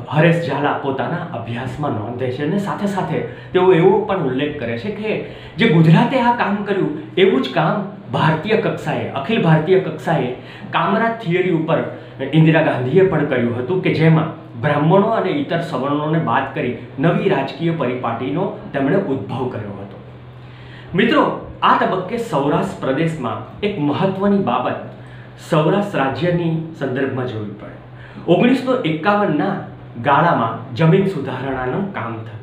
હરેશ ઝાલા પોતાના અભ્યાસમાં નોંધે છે અને સાથે સાથે તેઓ એવો પણ ઉલ્લેખ કરે છે કે જે ગુજરાતે આ કામ કર્યું, એવું જ કામ ભારતીય કક્ષાએ, અખિલ ભારતીય કક્ષાએ કામરાજ થિયરી ઉપર ઇન્દિરા ગાંધીએ પણ કર્યું હતું કે જેમાં બ્રાહ્મણો અને ઇતર સવર્ણોને બાદ કરી નવી રાજકીય પરિપાટીનો તેમણે ઉદ્ભવ કર્યો હતો. મિત્રો આ તબક્કે સૌરાષ્ટ્ર પ્રદેશમાં એક મહત્વની બાબત સૌરાષ્ટ્ર રાજ્યની સંદર્ભમાં જોવી પડે. ઓગણીસો એકાવનના ગાળામાં જમીન સુધારણાનું કામ થયું.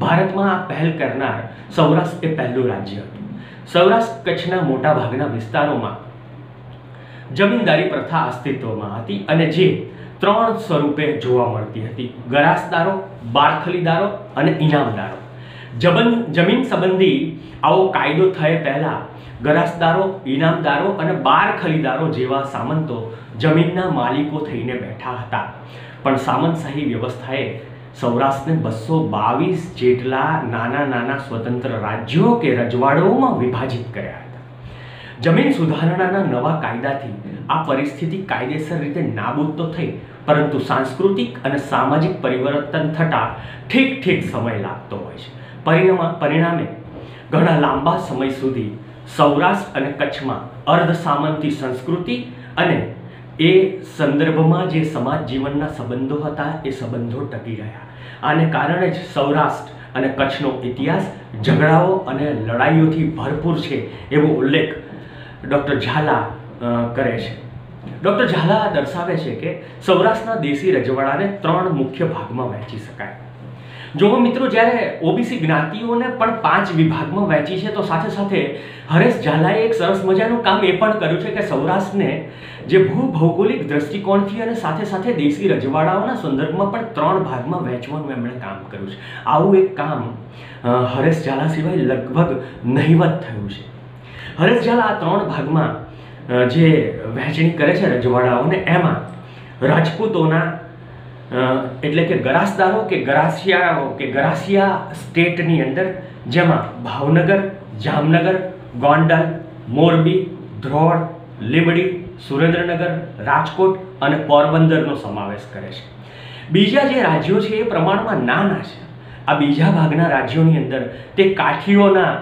ભારતમાં આ પહેલ કરનાર સૌરાષ્ટ્ર એ પહેલું રાજ્ય હતું. સૌરાષ્ટ્ર કચ્છના મોટા ભાગના વિસ્તારોમાં જમીનદારી પ્રથા અસ્તિત્વમાં હતી અને જે ત્રણ સ્વરૂપે જોવા મળતી હતી. ગરાસદારો, બારખલીદારો અને ઇનામદારો. જબન, જમીન સંબંધી આવો કાયદો થયે પહેલાં ગરાસદારો ઇનામદારો અને બાર ખરીદારો જેવા સામંતો જમીનના માલિકો થઈને બેઠા હતા. પણ સામંતશાહી વ્યવસ્થાએ સૌરાષ્ટ્રને બસો બાવીસ જેટલા નાના નાના સ્વતંત્ર રાજ્યો કે રજવાડાઓમાં વિભાજિત કર્યા હતા. જમીન સુધારણાના નવા કાયદાથી આ પરિસ્થિતિ કાયદેસર રીતે નાબૂદ તો થઈ, પરંતુ સાંસ્કૃતિક અને સામાજિક પરિવર્તન થતાં ઠીક ઠીક સમય લાગતો હોય છે. પરિણામ ઘણા લાંબા સમય સુધી સૌરાષ્ટ્ર અને કચ્છમાં અર્ધ સામંતી સંસ્કૃતિ અને એ સંદર્ભમાં જે સમાજ જીવનના સંબંધો હતા, એ સંબંધો ટકી રહ્યા. આને કારણે જ સૌરાષ્ટ્ર અને કચ્છનો ઇતિહાસ ઝઘડાઓ અને લડાઈઓથી ભરપૂર છે એવો ઉલ્લેખ ડૉક્ટર ઝાલા કરે છે. ડૉક્ટર ઝાલા દર્શાવે છે કે સૌરાષ્ટ્રના દેશી રજવાડાને ત્રણ મુખ્ય ભાગમાં વહેંચી શકાય. જો મિત્રો જ્યારે ઓબીસી જ્ઞાતિઓને પણ પાંચ વિભાગમાં વહેંચી છે, તો સાથે સાથે હરેશ ઝાલાએ એક સરસ મજાનું કામ એ પણ કર્યું છે કે સૌરાષ્ટ્રને જે ભૂભૌગોલિક દ્રષ્ટિકોણથી અને સાથે સાથે દેશી રજવાડાઓના સંદર્ભમાં પણ ત્રણ ભાગમાં વહેંચવાનું એમણે કામ કર્યું છે. આવું એક કામ હરેશ ઝાલા સિવાય લગભગ નહિવત થયું છે. હરેશ ઝાલા આ ત્રણ ભાગમાં જે વહેંચણી કરે છે રજવાડાઓને, એમાં રાજપૂતોના એટલે કે ગરાસદારો કે ગરાસિયાઓ કે ગરાસિયા સ્ટેટની અંદર જેમાં ભાવનગર, જામનગર, ગોંડલ, મોરબી ધ્રોળ લીંબડી, સુરેન્દ્રનગર, રાજકોટ અને પોરબંદરનો સમાવેશ કરે છે. બીજા જે રાજ્યો છે એ પ્રમાણમાં નાના છે. આ બીજા ભાગના રાજ્યોની અંદર તે કાઠીઓના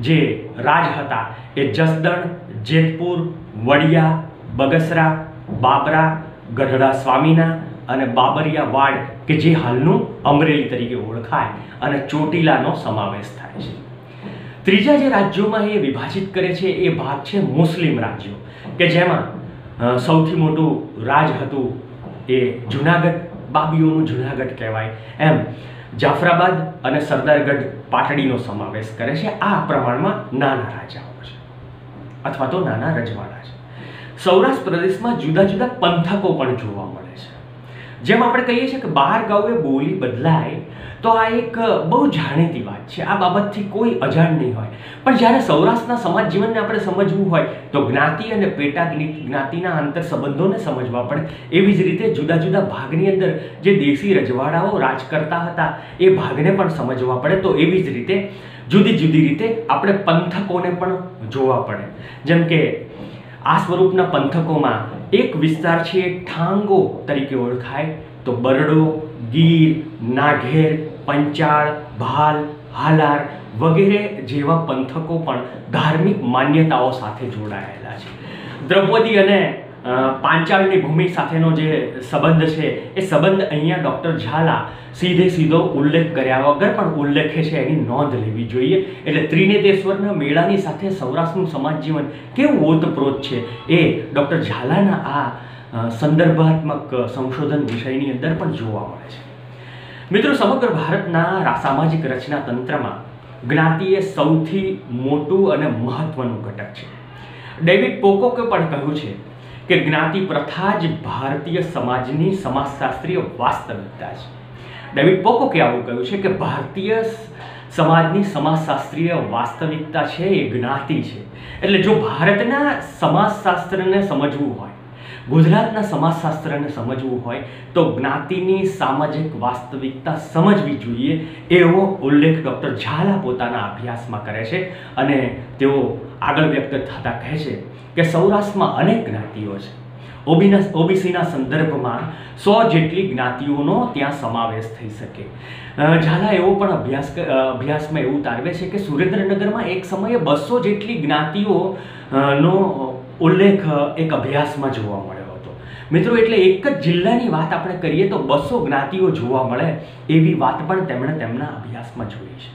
જે રાજ હતા એ જસદણ, જેતપુર, વડિયા, બગસરા, બાબરા, ગઢડા સ્વામીના અને બાબરિયા વાડ કે જે હાલનું અમરેલી તરીકે ઓળખાય અને ચોટીલાનો સમાવેશ થાય છે. ત્રીજા જે રાજ્યોમાં એ વિભાજિત કરે છે એ ભાગ છે મુસ્લિમ રાજ્યો, કે જેમાં સૌથી મોટું રાજ હતું એ જુનાગઢ, બાબીઓનું જુનાગઢ કહેવાય. એમ, જાફરાબાદ અને સરદારગઢ પાટડીનો સમાવેશ કરે છે. આ પ્રમાણમાં નાના રાજાઓ છે, અથવા તો નાના રજવાડા છે. સૌરાષ્ટ્ર પ્રદેશમાં જુદા જુદા પંથકો પણ જોવા મળે છે. જેમ આપણે કહીએ છીએ કે બહાર ગાઉએ બોલી બદલાય, તો આ એક બહુ જાણીતી વાત છે. આ બાબતથી કોઈ અજાણ નહીં હોય. પણ જ્યારે સૌરાષ્ટ્રના સમાજ જીવનને આપણે સમજવું હોય, તો જ્ઞાતિ અને પેટા જ્ઞાતિના આંતર સંબંધોને સમજવા પડે. એવી જ રીતે જુદા જુદા ભાગની અંદર જે દેશી રજવાડાઓ રાજ કરતા હતા, એ ભાગને પણ સમજવા પડે. તો એવી જ રીતે જુદી જુદી રીતે આપણે પંથકોને પણ જોવા પડે. જેમ કે આ સ્વરૂપના પંથકોમાં એક વિસ્તાર છે, ઠાંગો તરીકે ઓળખાય. તો બરડો, ગીર, નાઘેર, પંચાળ, ભાલ, હાલાર વગેરે જેવા પંથકો પણ ધાર્મિક માન્યતાઓ સાથે જોડાયેલા છે. દ્રૌપદી અને પાંચાળની ભૂમિ સાથેનો જે સંબંધ છે, એ સંબંધ અહીંયા ડૉક્ટર ઝાલા સીધે સીધો ઉલ્લેખ કર્યા વગર પણ ઉલ્લેખે છે, એની નોંધ લેવી જોઈએ. એટલે ત્રિનેતેશ્વરના મેળાની સાથે સૌરાષ્ટ્રનું સમાજ જીવન કેવું ઓતપ્રોત છે, એ ડૉક્ટર ઝાલાના આ સંદર્ભાત્મક સંશોધન વિષયની અંદર પણ જોવા મળે છે. મિત્રો, સમગ્ર ભારતના સામાજિક રચના તંત્રમાં જ્ઞાતિ એ સૌથી મોટું અને મહત્વનું ઘટક છે. ડેવિડ પોકોકે પણ કહ્યું છે કે જ્ઞાતિ પ્રથા જ ભારતીય સમાજની સમાજશાસ્ત્રીય વાસ્તવિકતા છે. ડેવિડ પોકોકે આવું કહ્યું છે કે ભારતીય સમાજની સમાજશાસ્ત્રીય વાસ્તવિકતા છે એ જ્ઞાતિ છે. એટલે જો ભારતના સમાજશાસ્ત્રને સમજવું હોય ગુજરાતના સમાજશાસ્ત્રને સમજવું હોય તો જ્ઞાતિની સામાજિક વાસ્તવિકતા સમજવી જોઈએ એવો ઉલ્લેખ ડૉક્ટર ઝાલા પોતાના અભ્યાસમાં કરે છે અને તેઓ આગળ વ્યક્ત થતા કહે છે કે સૌરાષ્ટ્રમાં અનેક જ્ઞાતિઓ છે. ઓબીના ઓબીસીના સંદર્ભમાં સો જેટલી જ્ઞાતિઓનો ત્યાં સમાવેશ થઈ શકે. ઝાલા એવો પણ અભ્યાસ અભ્યાસમાં એવું તારવે છે કે સુરેન્દ્રનગરમાં એક સમયે બસો જેટલી જ્ઞાતિઓ નો ઉલ્લેખ એક અભ્યાસમાં જોવા હતો મિત્રો, એટલે એક જ જિલ્લાની વાત આપણે કરીએ તો બસો જ્ઞાતિઓ જોવા મળે એવી વાત પણ તેમણે તેમના અભ્યાસમાં જોઈ છે.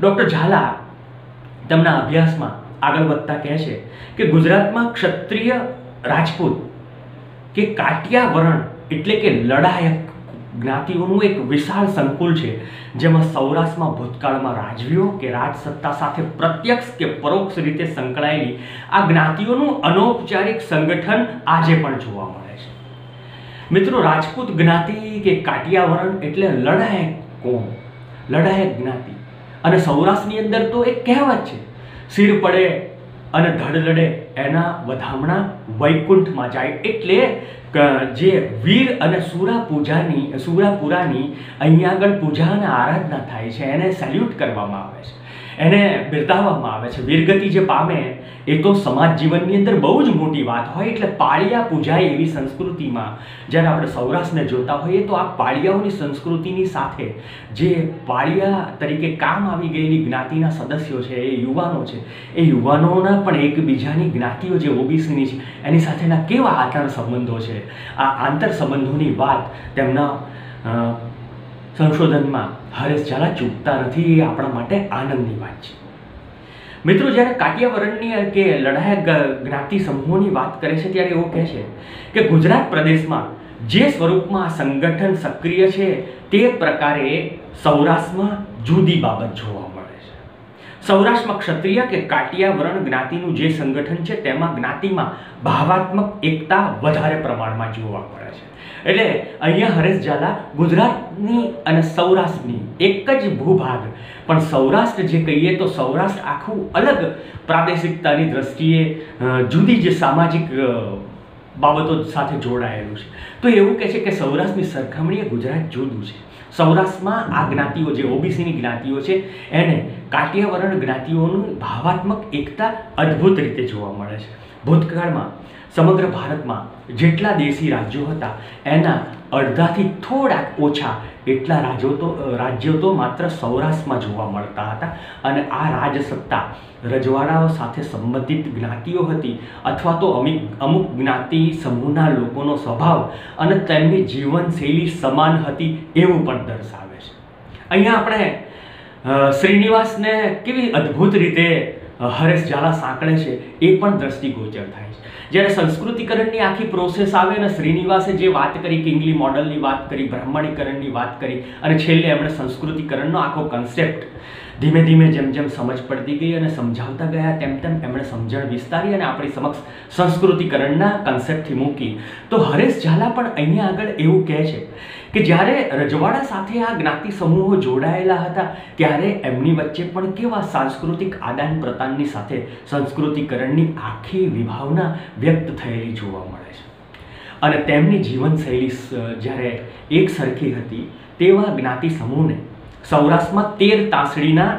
ડૉક્ટર ઝાલા તેમના અભ્યાસમાં આગળ વધતા કહે છે કે ગુજરાતમાં ક્ષત્રિય રાજપૂત કે કાટિયા વરણ એટલે કે લડાયક જ્ઞાતિઓનું એક વિશાળ સંકુલ છે, જેમાં સૌરાષ્ટ્રમાં ભૂતકાળમાં રાજવીઓ કે રાજસત્તા સાથે પ્રત્યક્ષ કે પરોક્ષ રીતે સંકળાયેલી આ જ્ઞાતિઓનું અનૌપચારિક સંગઠન આજે પણ જોવા મળે છે. મિત્રો, રાજપૂત જ્ઞાતિ કે કાટિયાવરણ એટલે લડાયક કોમ લડાયક જ્ઞાતિ. અને સૌરાષ્ટ્રની અંદર તો એક કહેવત છે સિર પડે અને ધડ લડે એના વધામણા વૈકુંઠમાં જાય એટલે જે વીર અને સુરા પૂજાની સુરાપુરાની અહીંયા આગળ પૂજા અને આરાધના થાય છે, એને સેલ્યુટ કરવામાં આવે છે. એને બિરદાવવામાં આવે છે. વીરગતિ જે પામે એ તો સમાજ જીવનની અંદર બહુ જ મોટી વાત હોય, એટલે પાળિયા પૂજાય એવી સંસ્કૃતિમાં. જ્યારે આપણે સૌરાષ્ટ્રને જોતા હોઈએ તો આ પાળિયાઓની સંસ્કૃતિની સાથે જે પાળિયા તરીકે કામ આવી ગયેલી જ્ઞાતિના સદસ્યો છે, એ યુવાનો છે, એ યુવાનોના પણ એકબીજાની જ્ઞાતિઓ જે ઓબીસીની છે, એની સાથેના કેવા આંતર સંબંધો છે? આ આંતર સંબંધોની વાત તેમના સંશોધનમાં હરેશ ઝાલા ચૂકતા નથી, એ આપણા માટે આનંદની વાત છે. મિત્રો, જ્યારે કાટિયાવરણની કે લડાયક જ્ઞાતિ સમૂહોની વાત કરે છે, ત્યારે એવું કહે છે કે ગુજરાત પ્રદેશમાં જે સ્વરૂપમાં સંગઠન સક્રિય છે, તે પ્રકારે સૌરાષ્ટ્રમાં જુદી બાબત જોવા મળે છે. સૌરાષ્ટ્રમાં ક્ષત્રિય કે કાટિયાવરણ જ્ઞાતિનું જે સંગઠન છે, તેમાં જ્ઞાતિમાં ભાવાત્મક એકતા વધારે પ્રમાણમાં જોવા મળે છે. એટલે અહીંયા હરેશ ઝાલા ગુજરાતની અને સૌરાષ્ટ્રની એક જ ભૂભાગ. પણ સૌરાષ્ટ્ર જે કહીએ તો સૌરાષ્ટ્ર આખું અલગ પ્રાદેશિકતાની દ્રષ્ટિએ જુદી જ સામાજિક બાબતો સાથે જોડાયેલું છે. તો એવું કહે છે કે સૌરાષ્ટ્રની સરખામણીએ ગુજરાત જુદું છે. સૌરાષ્ટ્રમાં આ જ્ઞાતિઓ જે ઓબીસીની જ્ઞાતિઓ છે, એને કાટિયાવરણ જ્ઞાતિઓનું ભાવાત્મક એકતા અદ્ભુત રીતે જોવા મળે છે. ભૂતકાળમાં સમગ્ર ભારતમાં જેટલા દેશી રાજ્યો હતા, એના અડધાથી થોડાક ઓછા એટલા રાજ્યો તો રાજ્યો તો માત્ર સૌરાષ્ટ્રમાં જોવા મળતા હતા. અને આ રાજસત્તા રજવાડાઓ સાથે સંબંધિત જ્ઞાતિઓ હતી અથવા તો અમુક અમુક જ્ઞાતિ સમૂહના લોકોનો સ્વભાવ અને તેમની જીવનશૈલી સમાન હતી એવું પણ દર્શાવે છે. અહીંયા આપણે શ્રીનિવાસને કેવી અદ્ભુત રીતે હરેશ ઝાલા સાંકળે છે એ પણ દ્રષ્ટિગોચર થાય છે. જ્યારે સંસ્કૃતિકરણની આખી પ્રોસેસ આવે અને શ્રીનિવાસે જે વાત કરી કિંગલી મોડલની વાત કરી, બ્રાહ્મણીકરણની વાત કરી, અને છેલ્લે એમણે સંસ્કૃતિકરણનો આખો કન્સેપ્ટ ધીમે ધીમે જેમ જેમ સમજ પડતી ગઈ અને સમજાવતા ગયા, તેમ તેમ એમણે સમજણ વિસ્તારી અને આપણી સમક્ષ સંસ્કૃતિકરણના કન્સેપ્ટથી મૂકી. તો હરેશ ઝાલા પણ અહીંયા આગળ એવું કહે છે કે જ્યારે રજવાડા સાથે આ જ્ઞાતિ સમૂહો જોડાયેલા હતા, ત્યારે એમની વચ્ચે પણ કેવા સાંસ્કૃતિક આદાન પ્રદાનની સાથે સંસ્કૃતિકરણની આખી વિભાવના વ્યક્ત થયેલી જોવા મળે છે. અને તેમની જીવનશૈલી જ્યારે એક સરખી હતી, તેવા જ્ઞાતિ સમૂહને સૌરાષ્ટ્રમાં તેર તાસડીના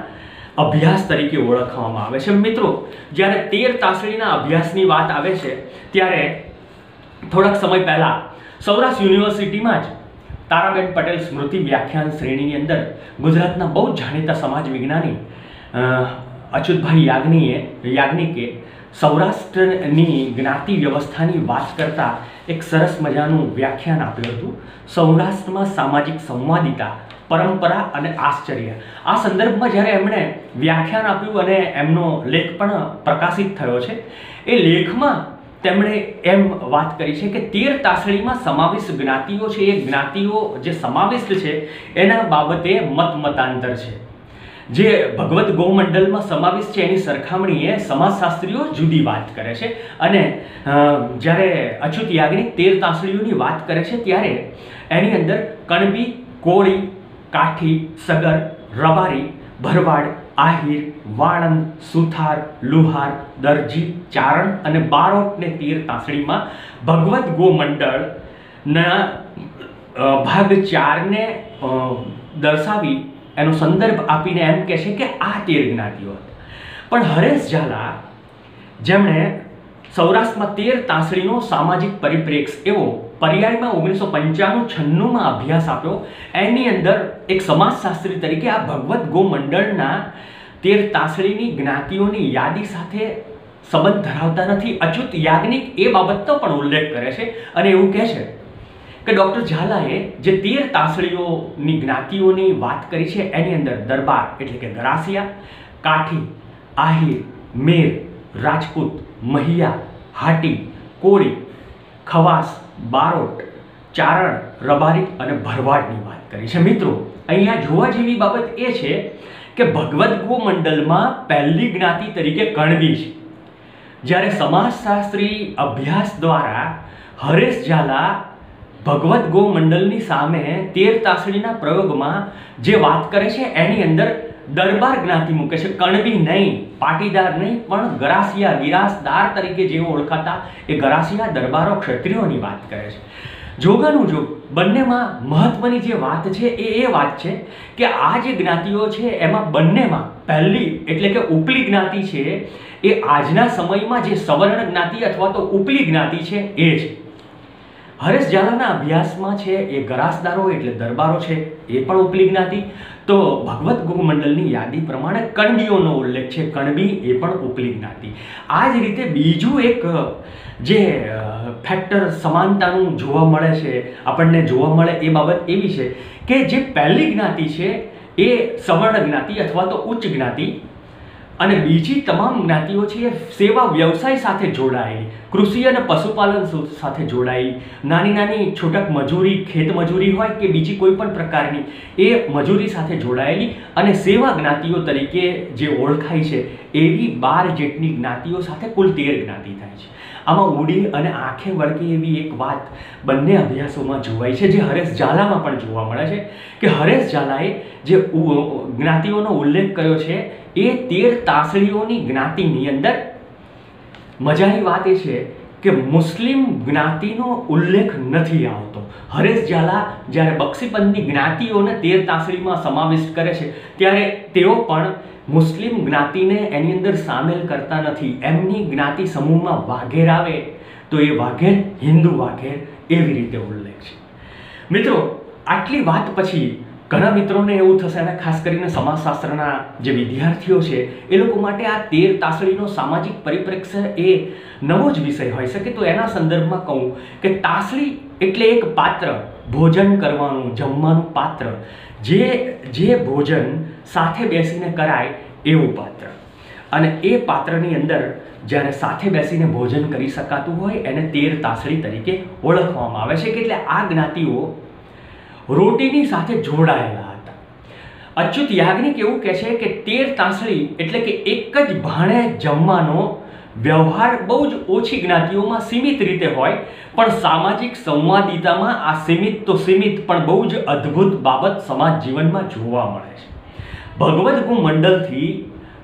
અભ્યાસ તરીકે ઓળખવામાં આવે છે. મિત્રો, જ્યારે તેર તાસડીના અભ્યાસની વાત આવે છે, ત્યારે થોડાક સમય પહેલાં સૌરાષ્ટ્ર યુનિવર્સિટીમાં જ તારાબેન પટેલ સ્મૃતિ વ્યાખ્યાન શ્રેણીની અંદર ગુજરાતના બહુ જાણીતા સમાજ વિજ્ઞાની અચ્યુતભાઈ યાજ્ઞીએ, યાજ્ઞિકે સૌરાષ્ટ્રની જ્ઞાતિ વ્યવસ્થાની વાત કરતા એક સરસ મજાનું વ્યાખ્યાન આપ્યું હતું. સૌરાષ્ટ્રમાં સામાજિક સંવાદિતા પરંપરા અને આશ્ચર્ય. આ સંદર્ભમાં જ્યારે એમણે વ્યાખ્યાન આપ્યું અને એમનો લેખ પણ પ્રકાશિત થયો છે, એ લેખમાં તેમણે એમ વાત કરી છે કે તેર તાસળીમાં સમાવિષ્ટ જ્ઞાતિઓ છે, એ જ્ઞાતિઓ જે સમાવિષ્ટ છે, એના બાબતે મત મતાંતર છે. જે ભગવદ્ ગૌમંડલમાં સમાવિષ્ટ છે, એની સરખામણીએ સમાજશાસ્ત્રીઓ જુદી વાત કરે છે અને જ્યારે અચ્યુત યાજ્ઞિક તેર તાસળીઓની વાત કરે છે, ત્યારે એની અંદર કણબી, કોળી કાઠી, સગર, રબારી, ભરવાડ, આહિર, વાણંદ, સુથાર, લુહાર, દરજી, ચારણ અને બારોટને તીર તાસડીમાં ભગવત ગોમંડળના ભાગ ચારને દર્શાવી એનો સંદર્ભ આપીને એમ કહે છે કે આ તેર જ્ઞાતિઓ હતા. પણ હરેશ ઝાલા જેમણે સૌરાષ્ટ્રમાં તેર તાંસળીનો સામાજિક પરિપ્રેક્ષ એવો પર્યાયમાં ઓગણીસો પંચાણું છન્નુંમાં અભ્યાસ આપ્યો. એની અંદર એક સમાજશાસ્ત્રી તરીકે આ ભગવદ્ ગોમંડળના તેર તાસળીની જ્ઞાતિઓની યાદી સાથે સંબંધ ધરાવતા નથી. અચ્યુત યાજ્ઞિક એ બાબતનો પણ ઉલ્લેખ કરે છે અને એવું કહે છે કે ડૉક્ટર ઝાલાએ જે તેર તાસળીઓની જ્ઞાતિઓની વાત કરી છે, એની અંદર દરબાર એટલે કે ગરાસિયા, કાઠી, આહિર, મેર, રાજપૂત, મહિયા, હાટી, કોળી, ખવાસ બારોટ, ચારણ, રબારી અને ભરવાડની વાત કરી છે. મિત્રો, અહીંયા જોવા જેવી બાબત એ છે કે ભગવદ્ ગોમંડલમાં પહેલી જ્ઞાતિ તરીકે કણવી છે. જ્યારે સમાજશાસ્ત્રી અભ્યાસ દ્વારા હરેશ ઝાલા ભગવદ્ ગોમંડલની સામે તેર તાસડીના પ્રયોગમાં જે વાત કરે છે, એની અંદર દરબાર જ્ઞાતિ મૂકે છે, કણબી નહીં, પાટીદાર નહીં, પણ ગરાસિયા, ગિરાસદાર તરીકે જેઓ ઓળખાતા, એ ગરાસિયા દરબારો ક્ષત્રિયોની વાત કરે છે. જોગાનું જો બંનેમાં મહત્વની જે વાત છે, એ એ વાત છે કે આ જે જ્ઞાતિઓ છે, એમાં બંનેમાં પહેલી એટલે કે ઉપલી જ્ઞાતિ છે, એ આજના સમયમાં જે સવર્ણ જ્ઞાતિ અથવા તો ઉપલી જ્ઞાતિ છે, એ છે. હરેશ ઝાલાના અભ્યાસમાં છે, એ ગરાસદારો એટલે દરબારો છે, એ પણ ઉપલી જ્ઞાતિ. તો ભગવત ગુહમંડળની યાદી પ્રમાણે કણબીઓનો ઉલ્લેખ છે, કણબી એ પણ ઉપલી જ્ઞાતિ. આ જ રીતે બીજું એક જે ફેક્ટર સમાનતાનું જોવા મળે છે, આપણને જોવા મળે એ બાબત એવી છે કે જે પહેલી જ્ઞાતિ છે, એ સવર્ણ જ્ઞાતિ અથવા તો ઉચ્ચ જ્ઞાતિ અને બીજી તમામ જ્ઞાતિઓ છે એ સેવા વ્યવસાય સાથે જોડાયેલી, કૃષિ અને પશુપાલન સાથે જોડાયેલી. નાની નાની છૂટક મજૂરી, ખેત મજૂરી હોય કે બીજી કોઈ પણ પ્રકારની, એ મજૂરી સાથે જોડાયેલી અને સેવા જ્ઞાતિઓ તરીકે જે ઓળખાય છે, એવી બાર જેટલી જ્ઞાતિઓ સાથે કુલ તેર જ્ઞાતિ થાય છે. આમાં ઉડી અને આંખે વળગે એવી એક વાત બંને અભ્યાસોમાં જોવાય છે, જે હરેશ ઝાલામાં પણ જોવા મળે છે, કે હરેશ ઝાલાએ જે જ્ઞાતિઓનો ઉલ્લેખ કર્યો છે એ તેર તાસળીઓની જ્ઞાતિની અંદર મજાની વાત એ છે કે મુસ્લિમ જ્ઞાતિનો ઉલ્લેખ નથી આવતો. હરેશ ઝાલા જ્યારે બક્ષીપંથી જ્ઞાતિઓને તેર તાસળીમાં સમાવિષ્ટ કરે છે, ત્યારે તેઓ પણ મુસ્લિમ જ્ઞાતિને એની અંદર સામેલ કરતા નથી. એમની જ્ઞાતિ સમૂહમાં વાઘેર આવે તો એ વાઘેર હિન્દુ વાઘેર એવી રીતે ઉલ્લેખ છે. મિત્રો, આટલી વાત પછી ઘણા મિત્રોને એવું થશે અને ખાસ કરીને સમાજશાસ્ત્રના જે વિદ્યાર્થીઓ છે, એ લોકો માટે આ તેર તાસળીનો સામાજિક પરિપ્રેક્ષ્ય એ નવો જ વિષય હોઈ શકે. તો એના સંદર્ભમાં કહું કે તાસળી એટલે એક પાત્ર, ભોજન કરવાનું, જમવાનું પાત્ર. જે જે ભોજન સાથે બેસીને કરાય એવું પાત્ર. અને એ પાત્રની અંદર જ્યારે સાથે બેસીને ભોજન કરી શકાતું હોય, એને તેર તાસળી તરીકે ઓળખવામાં આવે છે. કે એટલે આ જ્ઞાતિઓ રોટીની સાથે જોડાયેલા હતા. અચ્યુત યાજ્ઞિક એવું કહે છે કે તેર તાંસળી એટલે કે એક જ ભાણે જમવાનો વ્યવહાર બહુ જ ઓછી જ્ઞાતિઓમાં સીમિત રીતે હોય, પણ સામાજિક સંવાદિતામાં આ સીમિત તો સીમિત, પણ બહુ જ અદ્ભુત બાબત સમાજ જીવનમાં જોવા મળે છે. ભગવદ ગુ મંડલથી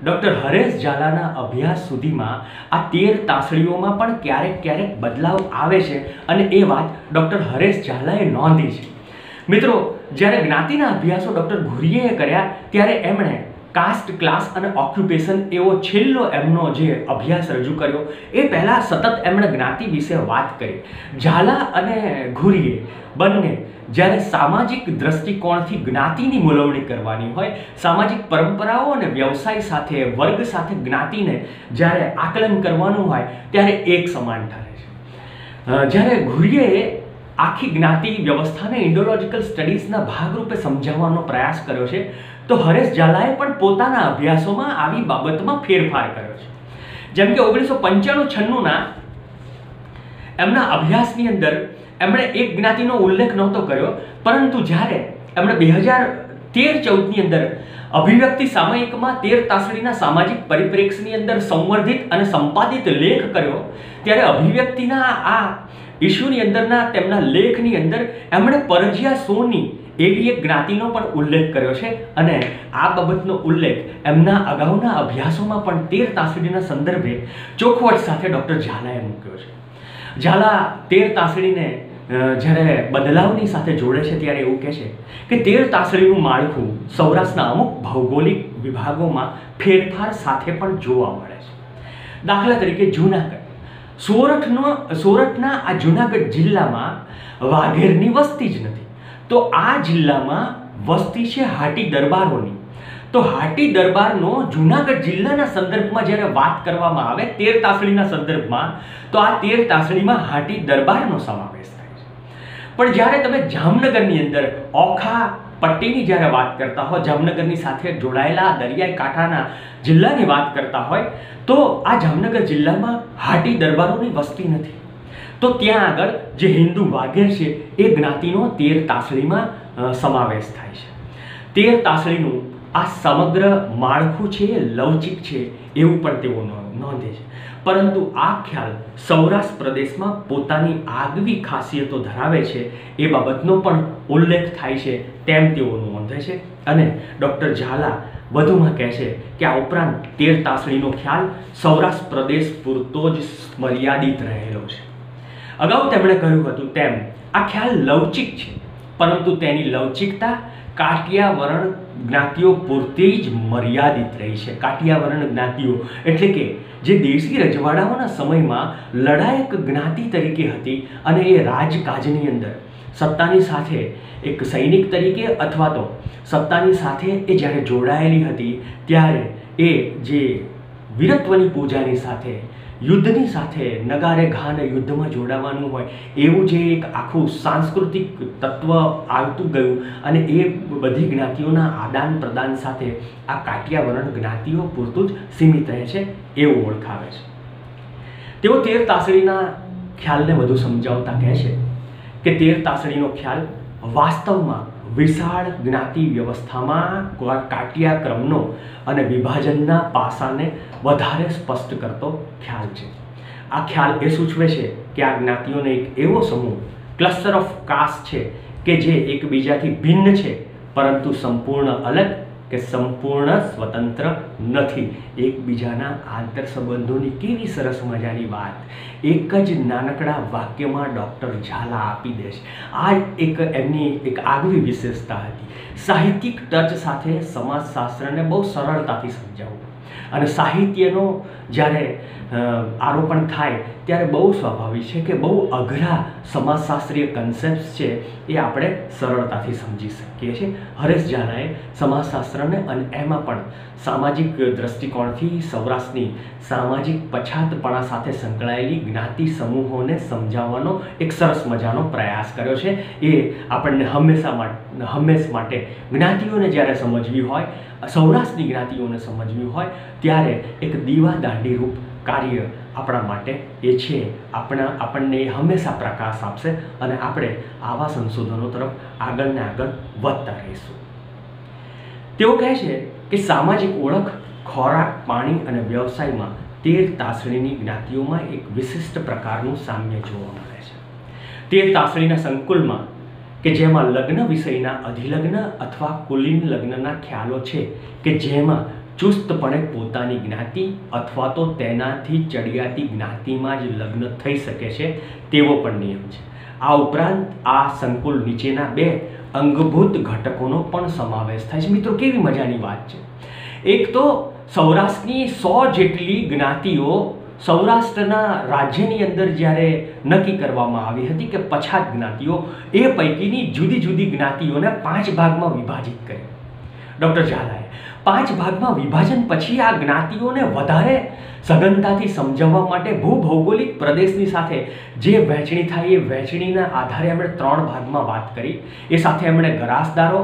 ડૉક્ટર હરેશ ઝાલાના અભ્યાસ સુધીમાં આ તેર તાસળીઓમાં પણ ક્યારેક ક્યારેક બદલાવ આવે છે અને એ વાત ડૉક્ટર હરેશ ઝાલાએ નોંધી છે. મિત્રો, જ્યારે જ્ઞાતિના અભ્યાસો ડૉક્ટર ઘુરીએ કર્યા, ત્યારે એમણે કાસ્ટ ક્લાસ અને ઓક્યુપેશન એવો છેલ્લો એમનો જે અભ્યાસ રજૂ કર્યો, એ પહેલાં સતત એમણે જ્ઞાતિ વિશે વાત કરી. ઝાલા અને ઘુરીએ બંને જ્યારે સામાજિક દ્રષ્ટિકોણથી જ્ઞાતિની મૂલવણી કરવાની હોય, સામાજિક પરંપરાઓ અને વ્યવસાય સાથે, વર્ગ સાથે જ્ઞાતિને જ્યારે આકલન કરવાનું હોય, ત્યારે એક સમાન ઠરે છે. જ્યારે ઘુરીએ આખી જ્ઞાતિ વ્યવસ્થાને ઇન્ડોલોજિકલ સ્ટડીઝના ભાગરૂપે સમજાવવાનો પ્રયાસ કર્યો છે, તો હરેશ ઝાલાએ પણ પોતાના અભ્યાસોમાં આવી બાબતમાં ફેરફાર કર્યો છે. જેમ કે ઓગણીસો પંચાણું છન્નુંના એમના અભ્યાસની અંદર એમણે એક જ્ઞાતિનો ઉલ્લેખ નહોતો કર્યો, પરંતુ જ્યારે એમણે બે હજાર તેર ચૌદની અંદર અભિવ્યક્તિ સામયિકમાં તેર તાસડીના સામાજિક પરિપ્રેક્ષની અંદર સંવર્ધિત અને સંપાદિત લેખ કર્યો, ત્યારે અભિવ્યક્તિના આ ઇસ્યુની અંદરના તેમના લેખની અંદર એમણે પરજિયા સોની એવી એક જ્ઞાતિનો પણ ઉલ્લેખ કર્યો છે અને આ બાબતનો ઉલ્લેખ એમના અગાઉના અભ્યાસોમાં પણ તેર તાસડીના સંદર્ભે ચોખવટ સાથે ડૉક્ટર ઝાલાએ મૂક્યો છે. ઝાલા તેર તાસડીને જ્યારે બદલાવની સાથે જોડે છે ત્યારે એવું કહે છે કે તેર તાસડીનું માળખું સૌરાષ્ટ્રના અમુક ભૌગોલિક વિભાગોમાં ફેરફાર સાથે પણ જોવા મળે છે. દાખલા તરીકે જૂનાગઢ. સોરઠનો, સોરઠના આ જુનાગઢ જિલ્લામાં વાઘેરની વસ્તી જ નથી. તો આ જિલ્લામાં વસ્તી છે હાટી દરબારોની. તો હાટી દરબારનો જુનાગઢ જિલ્લાના સંદર્ભમાં જ્યારે વાત કરવામાં આવે તેર તાસળીના સંદર્ભમાં, તો આ તેર તાસળીમાં હાટી દરબારનો સમાવેશ પણ જ્યારે તમે જામનગરની અંદર ઓખા પટ્ટીની જ્યારે વાત કરતા હો, જામનગરની સાથે જોડાયેલા દરિયાઈ કાંઠાના જિલ્લાની વાત કરતા હોય, તો આ જામનગર જિલ્લામાં હાટી દરબારોની વસ્તી નથી. તો ત્યાં આગળ જે હિન્દુ વાઘેર છે, એ જ્ઞાતિનો તેર તાસળીમાં સમાવેશ થાય છે. તેર તાસળીનું આ સમગ્ર માળખું છે લવચિક છે. એવું પણ તેઓ નોંધે છે. પરંતુ આ ખ્યાલ સૌરાષ્ટ્ર પ્રદેશમાં પોતાની આગવી ખાસિયતો ધરાવે છે એ બાબતનો પણ ઉલ્લેખ થાય છે તેમ તેઓ નોંધે છે. અને ડૉક્ટર ઝાલા વધુમાં કહે છે કે આ ઉપરાંત તેર તાસળીનો ખ્યાલ સૌરાષ્ટ્ર પ્રદેશ પૂરતો જ મર્યાદિત રહેલો છે. અગાઉ તેમણે કહ્યું હતું તેમ, આ ખ્યાલ લવચિક છે, પરંતુ તેની લવચિકતા કાઠિયાવરણ જ્ઞાતિઓ પૂરતી જ મર્યાદિત રહી છે. કાઠિયાવરણ જ્ઞાતિઓ. એટલે કે જે દેશી રજવાડાઓના સમયમાં લડાયક જ્ઞાતિ તરીકે હતી અને એ રાજકાજની અંદર સત્તાની સાથે એક સૈનિક તરીકે અથવા તો સત્તાની સાથે એ જ્યારે જોડાયેલી હતી ત્યારે એ જે વીરત્વની પૂજાની સાથે યુદ્ધની સાથે નગારે ઘાને યુદ્ધમાં જોડાવાનું હોય, એવું જે એક આખું સાંસ્કૃતિક તત્વ આવતું ગયું અને એ બધી જ્ઞાતિઓના આદાન પ્રદાન સાથે આ કાટિયાવરણ જ્ઞાતિઓ પૂરતું જ સીમિત રહે છે, એવું ઓળખાવે છે. તેઓ તેર તાસડીના ખ્યાલને વધુ સમજાવતા કહે છે કે તેર તાસડીનો ખ્યાલ વાસ્તવમાં વિશાળ જ્ઞાતિ વ્યવસ્થામાં કાટિયા ક્રમનો અને વિભાજનના પાસાને વધારે સ્પષ્ટ કરતો ખ્યાલ છે. આ ખ્યાલ એ સૂચવે છે કે આ જ્ઞાતિઓનો એક એવો સમૂહ ક્લસ્ટર ઓફ કાસ્ટ છે કે જે એકબીજાથી ભિન્ન છે, પરંતુ સંપૂર્ણ અલગ કે સંપૂર્ણ સ્વતંત્ર નથી. એકબીજાના આંતર સંબંધોની કેવી સરસ મજાની વાત. એક જ નાનકડા વાક્યમાં ડૉક્ટર ઝાલા આપી દે છે. આ એક એમની એક આગવી વિશેષતા હતી. સાહિત્યિક ટચ સાથે સમાજશાસ્ત્રને બહુ સરળતાથી સમજાવવું અને સાહિત્યનો જ્યારે આરોપણ થાય ત્યારે બહુ સ્વાભાવિક છે કે બહુ અઘરા સમાજશાસ્ત્રીય કન્સેપ્ટ છે એ આપણે સરળતાથી સમજી શકીએ છીએ. હરેશ ઝાલાએ સમાજશાસ્ત્રને અને એમાં પણ સામાજિક દ્રષ્ટિકોણથી સૌરાષ્ટ્રની સામાજિક પછાતપણા સાથે સંકળાયેલી જ્ઞાતિ સમૂહોને સમજાવવાનો એક સરસ મજાનો પ્રયાસ કર્યો છે. એ આપણને હંમેશા માટે હંમેશ માટે જ્ઞાતિઓને જ્યારે સમજવી હોય, સૌરાષ્ટ્રની જ્ઞાતિઓને સમજવી હોય, ત્યારે એક દીવા દાંડી રૂપ કાર્ય આપણા માટે એ છે. આપણા, આપણને હંમેશા પ્રકાશ આપશે અને આપણે આવા સંશોધનો તરફ આગળ ને આગળ વધતા રહીશું. તેઓ કહે છે કે સામાજિક ઓળખ, ખોરાક, પાણી અને વ્યવસાયમાં તેર તાસણીની જ્ઞાતિઓમાં એક વિશિષ્ટ પ્રકારનું સામ્ય જોવા મળે છે. તેર તાસણીના સંકુલમાં કે જેમાં લગ્ન વિષયના અધિલગ્ન અથવા કુલીન લગ્નના ખ્યાલો છે કે જેમાં ચુસ્તપણે પોતાની જ્ઞાતિ અથવા તો તેનાથી ચડિયાતી જ્ઞાતિમાં જ લગ્ન થઈ શકે છે તેવો પણ નિયમ છે. આ ઉપરાંત આ સંકુલ નીચેના બે અંગભૂત ઘટકોનો પણ સમાવેશ થાય છે. મિત્રો, કેવી મજાની વાત છે. એક તો સૌરાષ્ટ્રની સો જેટલી જ્ઞાતિઓ સૌરાષ્ટ્રના રાજ્યની અંદર જ્યારે નક્કી કરવામાં આવી હતી કે પછાત જ્ઞાતિઓ, એ પૈકીની જુદી જુદી જ્ઞાતિઓને પાંચ ભાગમાં વિભાજિત કરી. ડૉક્ટર ઝાલાએ પાંચ ભાગમાં વિભાજન પછી આ જ્ઞાતિઓને વધારે સઘનતાથી સમજાવવા માટે ભૂભૌગોલિક પ્રદેશની સાથે જે વહેંચણી થાય એ વહેંચણીના આધારે એમણે ત્રણ ભાગમાં વાત કરી. એ સાથે એમણે ગરાસદારો,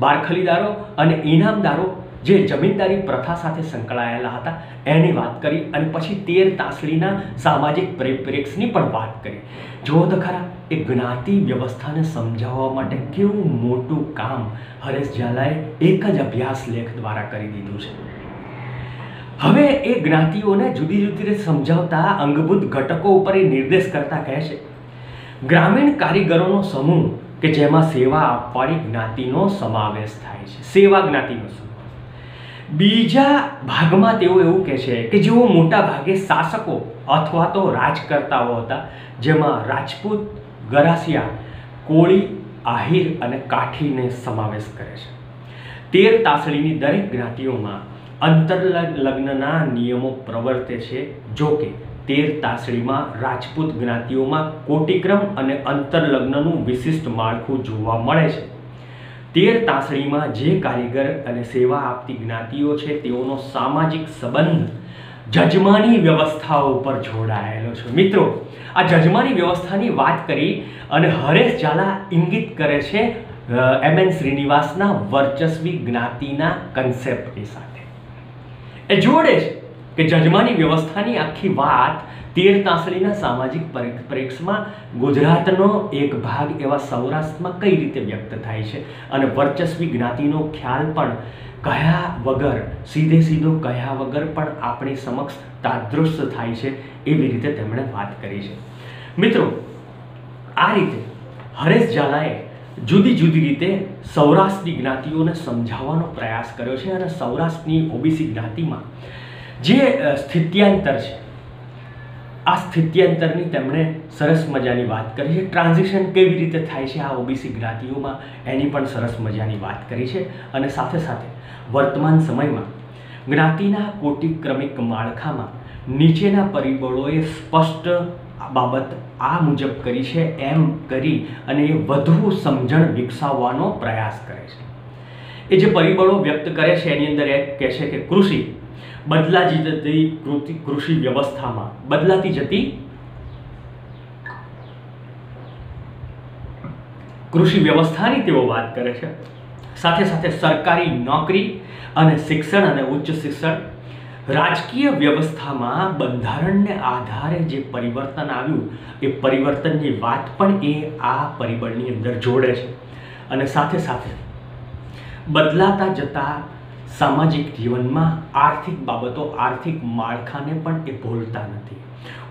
બારખલીદારો અને ઇનામદારો જે જમીનદારી પ્રથા સાથે સંકળાયેલા હતા, એની વાત કરી અને પછી તેર તાસડીના સામાજિક પરિપ્રેક્ષની પણ વાત કરી. જો તો ખરા, એ જ્ઞાતિ વ્યવસ્થાને સમજાવવા માટે કેવું મોટું કામ હરેશ ઝાલાએ એક જ અભ્યાસ લેખ દ્વારા કરી દીધું છે. હવે એ જ્ઞાતિઓને જુદી જુદી રીતે સમજાવતા અંગભૂત ઘટકો ઉપર એ નિર્દેશ કરતા કહે છે. ગ્રામીણ કારીગરોનો સમૂહ કે જેમાં સેવા આપવાની જ્ઞાતિનો સમાવેશ થાય છે. સેવા જ્ઞાતિનો સમૂહ. બીજા ભાગમાં તેઓ એવું કહે છે કે જેઓ મોટા ભાગે શાસકો અથવા તો રાજકર્તાઓ હતા, જેમાં રાજપૂત ગરાસિયા, કોળી, આહિર અને કાઠીને સમાવેશ કરે છે. તેર તાસળીની દરેક જ્ઞાતિઓમાં અંતરલગ્નના નિયમો પ્રવર્તે છે, જો કે તેર તાસળીમાં રાજપૂત જ્ઞાતિઓમાં કોટિક્રમ અને અંતરલગ્નનું વિશિષ્ટ માળખું જોવા મળે છે. તેર તાસળીમાં જે કારીગર અને સેવા આપતી જ્ઞાતિઓ છે, તેઓનો સામાજિક સંબંધ જજમાની વ્યવસ્થાઓ ઉપર જોડાયેલો છે. મિત્રો, આ જજમાની વ્યવસ્થાની વાત કરી અને હરેશ ઝાલા ઇંગિત કરે છે એમ એન શ્રીનિવાસના વર્ચસ્વી જ્ઞાતિના કન્સેપ્ટની સાથે. એ જોડે છે કે જજમાની વ્યવસ્થાની આખી વાત તેર તાસડીના સામાજિક પરિપ્રેક્ષમાં ગુજરાતનો એક ભાગ એવા સૌરાષ્ટ્રમાં કઈ રીતે વ્યક્ત થાય છે? અને વર્ચસ્વી જ્ઞાતિનો ખ્યાલ પણ કયા વગર, સીધે સીધો કયા વગર પણ આપણી સમક્ષ તાદૃશ થાય છે એવી રીતે તેમણે વાત કરી છે. મિત્રો, આ રીતે હરેશ ઝાલાએ જુદી જુદી રીતે સૌરાષ્ટ્રની જ્ઞાતિઓને સમજાવવાનો પ્રયાસ કર્યો છે અને સૌરાષ્ટ્રની ઓબીસી જ્ઞાતિમાં જે સ્થિત્યાંતર છે આ સ્થિત્યાંતરની તેમણે સરસ મજાની વાત કરી છે. ટ્રાન્ઝિશન કેવી રીતે થાય છે આ ઓબીસી જ્ઞાતિઓમાં એની પણ સરસ મજાની વાત કરી છે. અને સાથે સાથે વર્તમાન સમયમાં જ્ઞાતિના કોટિક્રમિક માળખામાં નીચેના પરિબળોએ સ્પષ્ટ બાબત આ મુજબ કરી છે, એમ કરી અને એ વધુ સમજણ વિકસાવવાનો પ્રયાસ કરે છે. એ જે પરિબળો વ્યક્ત કરે છે, એની અંદર એક કહે છે કે કૃષિ બદલાતી જતી કૃષિ વ્યવસ્થામાં. બદલાતી જતી કૃષિ વ્યવસ્થાની તેઓ વાત કરે છે. સાથે સાથે સરકારી નોકરી અને શિક્ષણ અને ઉચ્ચ શિક્ષણ રાજકીય વ્યવસ્થામાં બંધારણને આધારે જે પરિવર્તન આવ્યું, એ પરિવર્તનની વાત પણ એ આ પરિબળની અંદર જોડે છે. અને સાથે સાથે બદલાતા જતા સામાજિક જીવનમાં આર્થિક બાબતો, આર્થિક માળખાને પણ એ ભૂલતા નથી.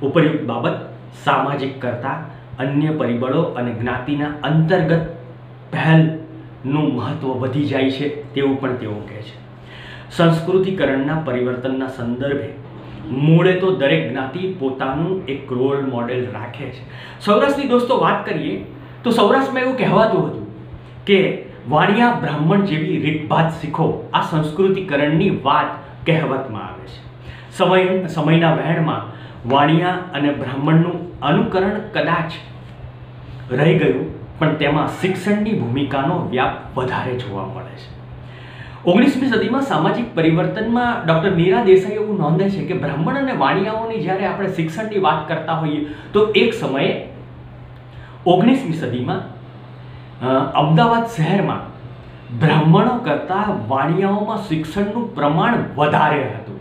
ઉપરયુક્ત બાબત, સામાજિક કરતાં અન્ય પરિબળો અને જ્ઞાતિના અંતર્ગત પહેલનું મહત્ત્વ વધી જાય છે તેવું પણ તેઓ કહે છે. સંસ્કૃતિકરણના પરિવર્તનના સંદર્ભે મૂળે તો દરેક જ્ઞાતિ પોતાનું એક રોલ મોડેલ રાખે છે. સૌરાષ્ટ્રની દોસ્તો વાત કરીએ તો સૌરાષ્ટ્રમાં એવું કહેવાતું હતું કે વાણિયા બ્રાહ્મણ જેવી રીતભાત શીખો, આ સંસ્કૃતિકરણની વાત કહેવતમાં આવે છે. સમય, સમયના વહેણમાં વાણિયા અને બ્રાહ્મણનું અનુકરણ કદાચ રહી ગયું, પણ તેમાં શિક્ષણની ભૂમિકાનો વ્યાપ વધારે જોવા મળે છે. ઓગણીસમી સદીમાં સામાજિક પરિવર્તનમાં ડૉક્ટર મીરા દેસાઈ એવું નોંધે છે કે બ્રાહ્મણ અને વાણિયાઓની જ્યારે આપણે શિક્ષણની વાત કરતા હોઈએ, તો એક સમયે ઓગણીસમી સદીમાં અમદાવાદ શહેરમાં બ્રાહ્મણો કરતાં વાણિયાઓમાં શિક્ષણનું પ્રમાણ વધારે હતું.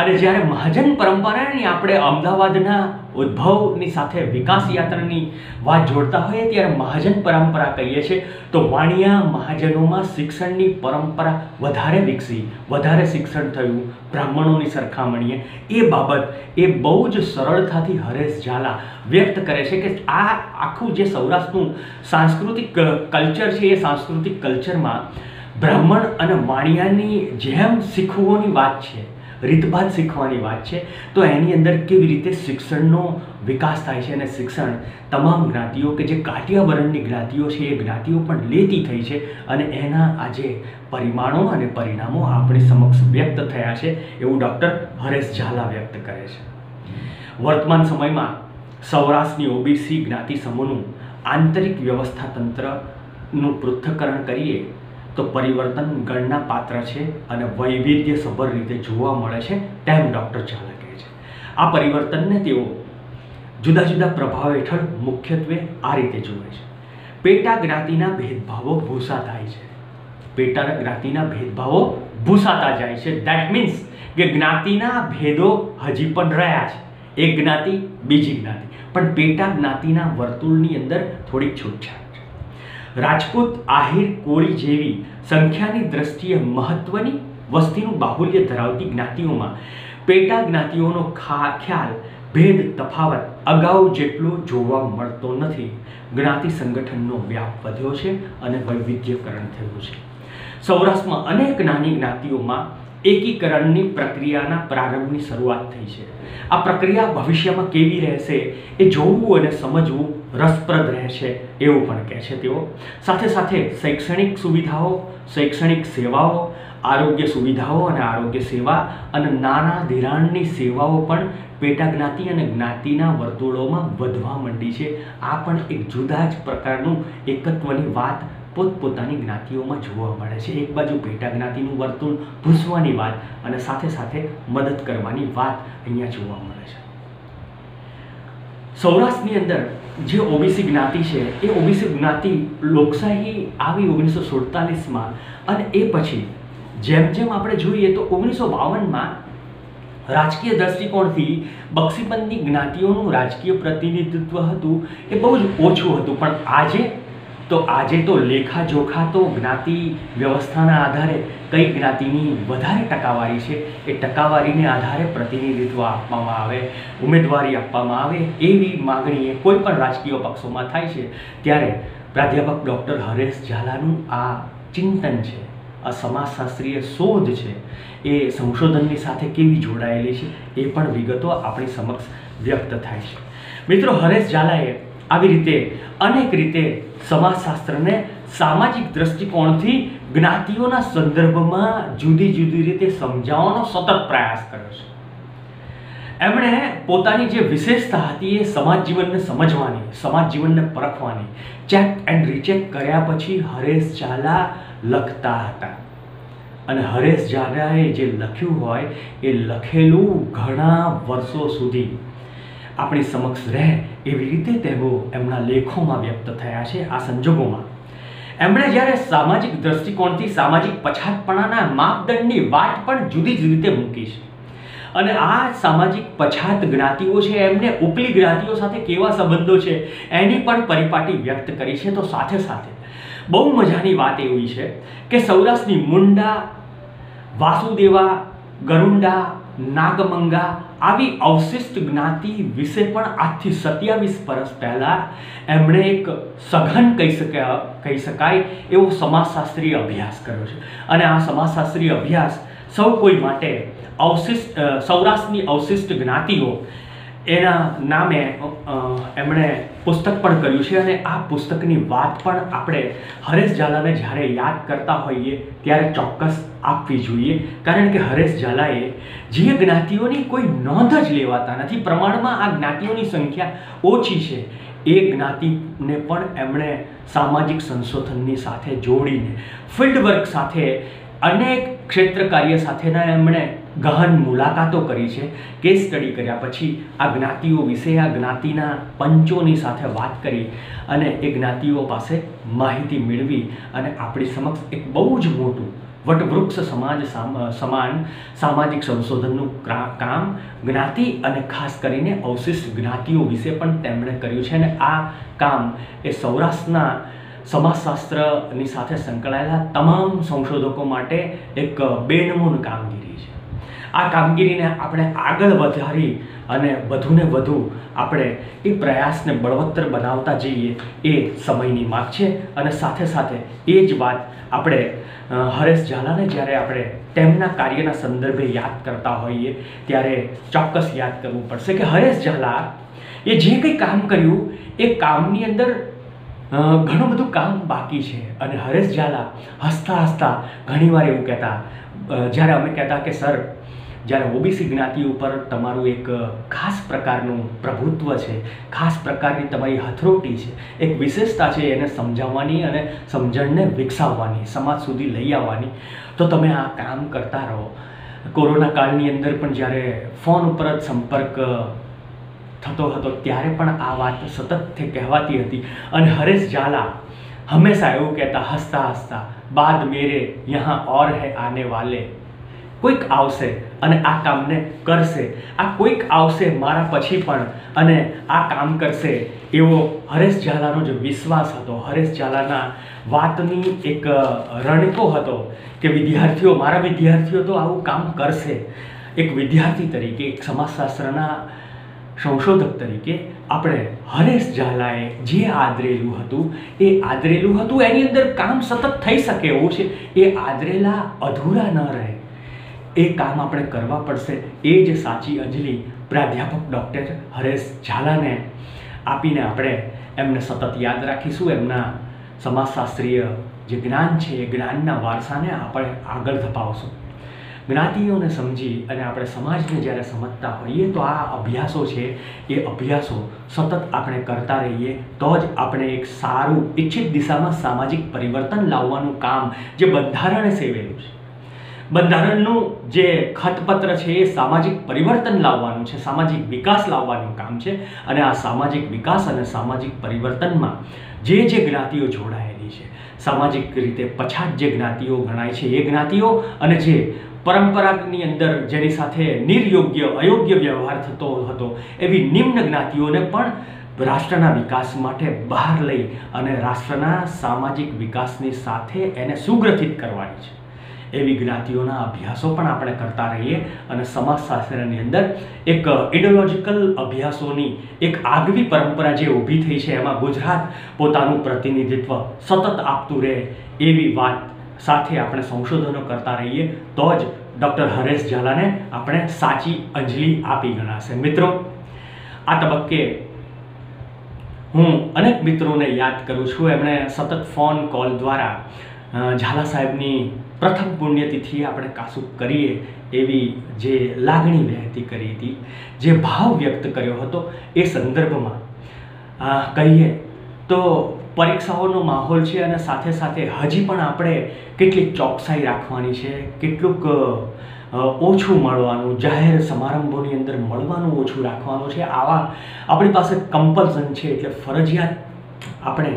અને જ્યારે મહાજન પરંપરાની આપણે અમદાવાદના ઉદ્ભવની સાથે વિકાસ યાત્રાની વાત જોડતા હોઈએ ત્યારે મહાજન પરંપરા કહીએ છીએ, તો વાણિયા મહાજનોમાં શિક્ષણની પરંપરા વધારે વિકસી, વધારે શિક્ષણ થયું, બ્રાહ્મણોની સરખામણીએ. એ બાબત એ બહુ જ સરળતાથી હરેશ ઝાલા વ્યક્ત કરે છે કે આ આખું જે સૌરાષ્ટ્રનું સાંસ્કૃતિક કલ્ચર છે, એ સાંસ્કૃતિક કલ્ચરમાં બ્રાહ્મણ અને વાણિયાની જેમ શીખવોની વાત છે. રીતભાત શીખવાની વાત છે. તો એની અંદર કેવી રીતે શિક્ષણનો વિકાસ થાય છે અને શિક્ષણ તમામ જ્ઞાતિઓ કે જે કાઠિયાવરણની જ્ઞાતિઓ છે એ જ્ઞાતિઓ પણ લેતી થઈ છે અને એના આજે પરિમાણો અને પરિણામો આપણી સમક્ષ વ્યક્ત થયા છે એવું ડૉક્ટર હરેશ ઝાલા વ્યક્ત કરે છે. વર્તમાન સમયમાં સૌરાષ્ટ્રની ઓબીસી જ્ઞાતિ સમૂહનું આંતરિક વ્યવસ્થા તંત્રનું પૃથ્થકરણ કરીએ તો પરિવર્તન ગણના પાત્ર છે અને વૈવિધ્યસભર રીતે જોવા મળે છે તેમ ડૉક્ટર ચાલા કહે છે. આ પરિવર્તનને તેઓ જુદા જુદા પ્રભાવ હેઠળ મુખ્યત્વે આ રીતે જુએ છે. પેટા જ્ઞાતિના ભેદભાવો ભૂસા થાય છે. પેટા જ્ઞાતિના ભેદભાવો ભૂસાતા જાય છે. દેટ મીન્સ કે જ્ઞાતિના ભેદો હજી પણ રહ્યા છે. એક જ્ઞાતિ, બીજી જ્ઞાતિ. પણ પેટા જ્ઞાતિના વર્તુળની અંદર થોડીક છૂટછાટ. રાજપૂત આહિર કોળી જેવી સંખ્યાની દ્રષ્ટિએ મહત્વની વસ્તીનું બાહુલ્ય ધરાવતી જ્ઞાતિઓમાં પેટા જ્ઞાતિઓનો ખ્યાલ, ભેદ, તફાવત અગાઉ જેટલો જોવા મળતો નથી. જ્ઞાતિ સંગઠનનો વ્યાપ વધ્યો છે અને વૈવિધ્યકરણ થયું છે. સૌરાષ્ટ્રમાં અનેક નાની જ્ઞાતિઓમાં એકીકરણની પ્રક્રિયાના પ્રારંભની શરૂઆત થઈ છે. આ પ્રક્રિયા ભવિષ્યમાં કેવી રહેશે એ જોવું અને સમજવું રસપ્રદ રહેશે એવું પણ કહે છે તેઓ. સાથે સાથે શૈક્ષણિક સુવિધાઓ, શૈક્ષણિક સેવાઓ, આરોગ્ય સુવિધાઓ અને આરોગ્ય સેવા અને નાના ધિરાણની સેવાઓ પણ પેટા જ્ઞાતિ અને જ્ઞાતિના વર્તુળોમાં વધવા માંડી છે. આ પણ એક જુદા જ પ્રકારનું એકત્વની વાત પોતપોતાની જ્ઞાતિઓમાં જોવા મળે છે. એક બાજુ પેટા જ્ઞાતિનું વર્તુળ ભૂસવાની વાત અને સાથે સાથે મદદ કરવાની વાત અહીંયા જોવા મળે છે. સૌરાષ્ટ્રની અંદર જે ઓબીસી જ્ઞાતિ છે, એ ઓબીસી જ્ઞાતિ લોકશાહી આવી ઓગણીસો સુડતાલીસમાં અને એ પછી જેમ જેમ આપણે જોઈએ તો ઓગણીસો બાવનમાં રાજકીય દ્રષ્ટિકોણથી બક્ષીબંધી જ્ઞાતિઓનું રાજકીય પ્રતિનિધિત્વ હતું, એ બહુ જ ઓછું હતું. પણ આજે તો આજે તો લેખાજોખા તો જ્ઞાતિ વ્યવસ્થાના આધારે કઈ જ્ઞાતિની વધારે ટકાવારી છે એ ટકાવારીને આધારે પ્રતિનિધિત્વ આપવામાં આવે, ઉમેદવારી આપવામાં આવે એવી માગણી એ કોઈ પણ રાજકીય પક્ષોમાં થાય છે, ત્યારે પ્રાધ્યાપક ડૉક્ટર હરેશ ઝાલાનું આ ચિંતન છે, આ સમાજશાસ્ત્રીય શોધ છે, એ સંશોધનની સાથે કેવી જોડાયેલી છે, એ પણ વિગતો આપણી સમક્ષ વ્યક્ત થાય છે. મિત્રો, હરેશ ઝાલાએ આવી રીતે અનેક રીતે સમાજશાસ્ત્રને સામાજિક દ્રષ્ટિકોણથી જ્ઞાતિઓના સંદર્ભમાં જુદી જુદી રીતે સમજાવવાનો સતત પ્રયાસ કર્યો છે. એમણે પોતાની જે વિશેષતા હતી એ સમાજ જીવનને સમજવાની, સમાજ જીવનને પરખવાની, ચેક એન્ડ રીચેક કર્યા પછી હરેશ ઝાલા લખતા હતા. અને હરેશ ઝાલાએ જે લખ્યું હોય એ લખેલું ઘણા વર્ષો સુધી. આપણી સમક્ષ રહે એવી રીતે તેઓ એમના લેખોમાં વ્યક્ત થયા છે આ સંજોગોમાં. એમણે જ્યારે સામાજિક દ્રષ્ટિકોણથી સામાજિક પછાતપણાના માપદંડની વાત પણ જુદી જ રીતે મૂકી છે. અને આ સામાજિક પછાત જ્ઞાતિઓ છે, એમને ઉપલી જ્ઞાતિઓ સાથે કેવા સંબંધો છે, એની પણ પરિપાટી વ્યક્ત કરી છે. તો સાથે સાથે બહુ મજાની વાત એવી છે કે સૌરાષ્ટ્રની મુંડા, વાસુદેવા, ગરુંડા નાગમંગા આવી અવશિષ્ટ જ્ઞાતિ વિશે પણ આજથી સત્યાવીસ વર્ષ પહેલાં એમણે એક સઘન કહી શકે, કહી શકાય એવો સમાજશાસ્ત્રીય અભ્યાસ કર્યો છે. અને આ સમાજશાસ્ત્રીય અભ્યાસ સૌ કોઈ માટે અવશિષ્ટ સૌરાષ્ટ્રની અવશિષ્ટ જ્ઞાતિઓ એના નામે એમણે પુસ્તક પણ કર્યું છે. અને આ પુસ્તકની વાત પણ આપણે હરેશ ઝાલાને જ્યારે યાદ કરતા હોઈએ ત્યારે ચોક્કસ આપવી જોઈએ, કારણ કે હરેશ ઝાલાએ જે જ્ઞાતિઓની કોઈ નોંધ જ લેવાતા નથી, પ્રમાણમાં આ જ્ઞાતિઓની સંખ્યા ઓછી છે. એ જ્ઞાતિને પણ એમણે સામાજિક સંશોધનની સાથે જોડીને, ફિલ્ડ વર્ક સાથે, અનેક ક્ષેત્ર કાર્ય સાથેના એમણે ગહન મુલાકાતો કરી છે, કેસ સ્ટડી કર્યા પછી આ જ્ઞાતિઓ વિશે, આ જ્ઞાતિના પંચોની સાથે વાત કરી અને એ જ્ઞાતિઓ પાસે માહિતી મેળવી અને આપણી સમક્ષ એક બહુ જ મોટું વટવૃક્ષ સમાજ સમાન સામાજિક સંશોધનનું કામ જ્ઞાતિ અને ખાસ કરીને અવશિષ્ટ જ્ઞાતિઓ વિશે પણ તેમણે કર્યું છે અને આ કામ એ સૌરાષ્ટ્રના સમાજશાસ્ત્રની સાથે સંકળાયેલા તમામ સંશોધકો માટે એક બેનમૂન કામગીરી આ કામગીરીને આપણે આગળ વધારી અને વધુને વધુ આપણે એ પ્રયાસને બળવત્તર બનાવતા જઈએ એ સમયની માગ છે. અને સાથે સાથે એ જ વાત આપણે હરેશ ઝાલાને જ્યારે આપણે તેમના કાર્યના સંદર્ભે યાદ કરતા હોઈએ, ત્યારે ચોક્કસ યાદ કરવું પડશે કે હરેશ ઝાલા, એ જે કંઈ કામ કર્યું, એ કામની અંદર ઘણું બધું કામ બાકી છે. અને હરેશ ઝાલા હસતા હસતા ઘણીવાર એવું કહેતા જ્યારે અમે કહેતા કે, સર જ્યારે ઓબીસી જ્ઞાતિ ઉપર તમારું એક ખાસ પ્રકારનું પ્રભુત્વ છે, ખાસ પ્રકારની તમારી હથરોટી છે, એક વિશેષતા છે એને સમજાવવાની અને સમજણને વિકસાવવાની, સમાજ સુધી લઈ આવવાની, તો તમે આ કામ કરતા રહો. કોરોના કાળની અંદર પણ જ્યારે ફોન ઉપર જ સંપર્ક થતો હતો, ત્યારે પણ આ વાત સતત કહેવાતી હતી. અને હરેશ ઝાલા હંમેશા એવું કહેતા, હસતા હસતા, બાદ મેરે યહાં ઓર હે આને વાલે. કોઈક આવશે અને આ કામને કરશે. આ કોઈક આવશે મારા પછી પણ અને આ કામ કરશે. એવો હરેશ ઝાલાનો જે વિશ્વાસ હતો. હરેશ ઝાલાના વાતની એક રણકો હતો કે વિદ્યાર્થીઓ, મારા વિદ્યાર્થીઓ તો આવું કામ કરશે. એક વિદ્યાર્થી તરીકે, એક સમાજશાસ્ત્રના સંશોધક તરીકે આપણે હરેશ ઝાલાએ જે આદરેલું હતું, એ આદરેલું હતું, એની અંદર કામ સતત થઈ શકે એવું છે. એ આદરેલા અધૂરા ન રહે. એ કામ આપણે કરવા પડશે. એ જ સાચી અંજલિ પ્રાધ્યાપક ડૉક્ટર હરેશ ઝાલાને આપીને આપણે એમને સતત યાદ રાખીશું. એમના સમાજશાસ્ત્રીય જે જ્ઞાન છે, એ જ્ઞાનના વારસાને આપણે આગળ ધપાવશું. જ્ઞાતિઓને સમજી અને આપણે સમાજને જ્યારે સમજતા હોઈએ તો આ અભ્યાસો છે, એ અભ્યાસો સતત આપણે કરતા રહીએ તો જ આપણે એક સારું ઇચ્છિત દિશામાં સામાજિક પરિવર્તન લાવવાનું કામ જે બંધારણે સેવેલું છે. બંધારણનું જે ખતપત્ર છે એ સામાજિક પરિવર્તન લાવવાનું છે, સામાજિક વિકાસ લાવવાનું કામ છે અને આ સામાજિક વિકાસ અને સામાજિક પરિવર્તનમાં જે જે જ્ઞાતિઓ જોડાયેલી છે, સામાજિક રીતે પછાત જે જ્ઞાતિઓ ગણાય છે, એ જ્ઞાતિઓ અને જે પરંપરાની અંદર જેની સાથે નિર્યોગ્ય, અયોગ્ય વ્યવહાર થતો હતો, એવી નિમ્ન જ્ઞાતિઓને પણ રાષ્ટ્રના વિકાસ માટે બહાર લઈ અને રાષ્ટ્રના સામાજિક વિકાસની સાથે એને સુગ્રથિત કરવાની છે. એવી જ્ઞાતિઓના અભ્યાસો પણ આપણે કરતા રહીએ અને સમાજશાસ્ત્રની અંદર એક ઇડિયોલોજીકલ અભ્યાસોની એક આગવી પરંપરા જે ઊભી થઈ છે એમાં ગુજરાત પોતાનું પ્રતિનિધિત્વ સતત આપતું રહે એવી વાત સાથે આપણે સંશોધનો કરતા રહીએ, તો જ ડૉક્ટર હરેશ ઝાલાને આપણે સાચી અંજલિ આપી ગણાશે. મિત્રો, આ તબક્કે હું અનેક મિત્રોને યાદ કરું છું. એમણે સતત ફોન કોલ દ્વારા ઝાલા સાહેબની પ્રથમ પુણ્યતિથિ આપણે કાસુક કરીએ એવી જે લાગણી વહેતી કરી હતી, જે ભાવ વ્યક્ત કર્યો હતો એ સંદર્ભમાં. કહીએ તો પરીક્ષાઓનો માહોલ છે અને સાથે સાથે હજી પણ આપણે કેટલીક ચોકસાઈ રાખવાની છે, કેટલુંક ઓછું મળવાનું, જાહેર સમારંભોની અંદર મળવાનું ઓછું રાખવાનું છે. આવા આપણી પાસે કમ્પલ્સન છે એટલે ફરજિયાત આપણે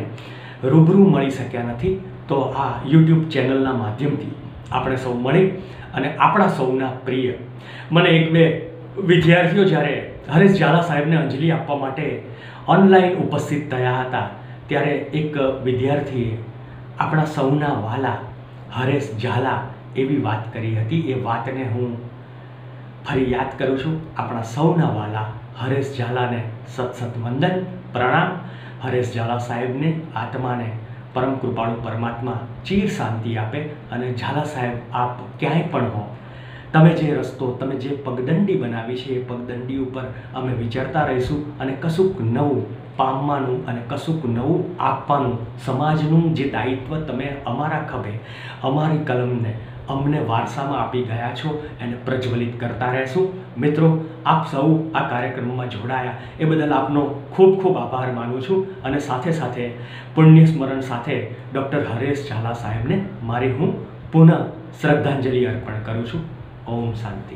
રૂબરૂ મળી શક્યા નથી. તો આ યુટ્યુબ ચેનલના માધ્યમથી આપણે સૌ મળી અને આપણા સૌના પ્રિય. મને એક બે વિદ્યાર્થીઓ જ્યારે હરેશ ઝાલા સાહેબને અંજલિ આપવા માટે ઓનલાઈન ઉપસ્થિત થયા હતા, ત્યારે એક વિદ્યાર્થીએ આપણા સૌના વાલા હરેશ ઝાલા એવી વાત કરી હતી. એ વાતને હું ફરી યાદ કરું છું. આપણા સૌના વાલા હરેશ ઝાલાને સત સત વંદન, પ્રણામ. હરેશ ઝાલા સાહેબને આત્માને પરમ કૃપાળુ પરમાત્મા ચીર શાંતિ આપે અને ઝાલા સાહેબ આપ ક્યાંય પણ હો. તમે જે રસ્તો, તમે જે પગદંડી બનાવી છે, એ પગદંડી ઉપર અમે વિચારતા રહીશું અને કશુંક નવું પામવાનું અને કશુંક નવું આપવાનું સમાજનું જે દાયિત્વ તમે અમારા ખભે, અમારી કલમને અમને વારસામાં આપી ગયા છો એને પ્રજ્વલિત કરતા રહેશું. મિત્રો, આપ સૌ આ કાર્યક્રમમાં જોડાયા. એ બદલ આપનો ખૂબ ખૂબ આભાર માનું છું અને સાથે સાથે પુણ્ય સ્મરણ સાથે ડૉક્ટર હરેશ ઝાલા સાહેબને મારી હું પુનઃ શ્રદ્ધાંજલિ અર્પણ કરું છું. ઓમ શાંતિ.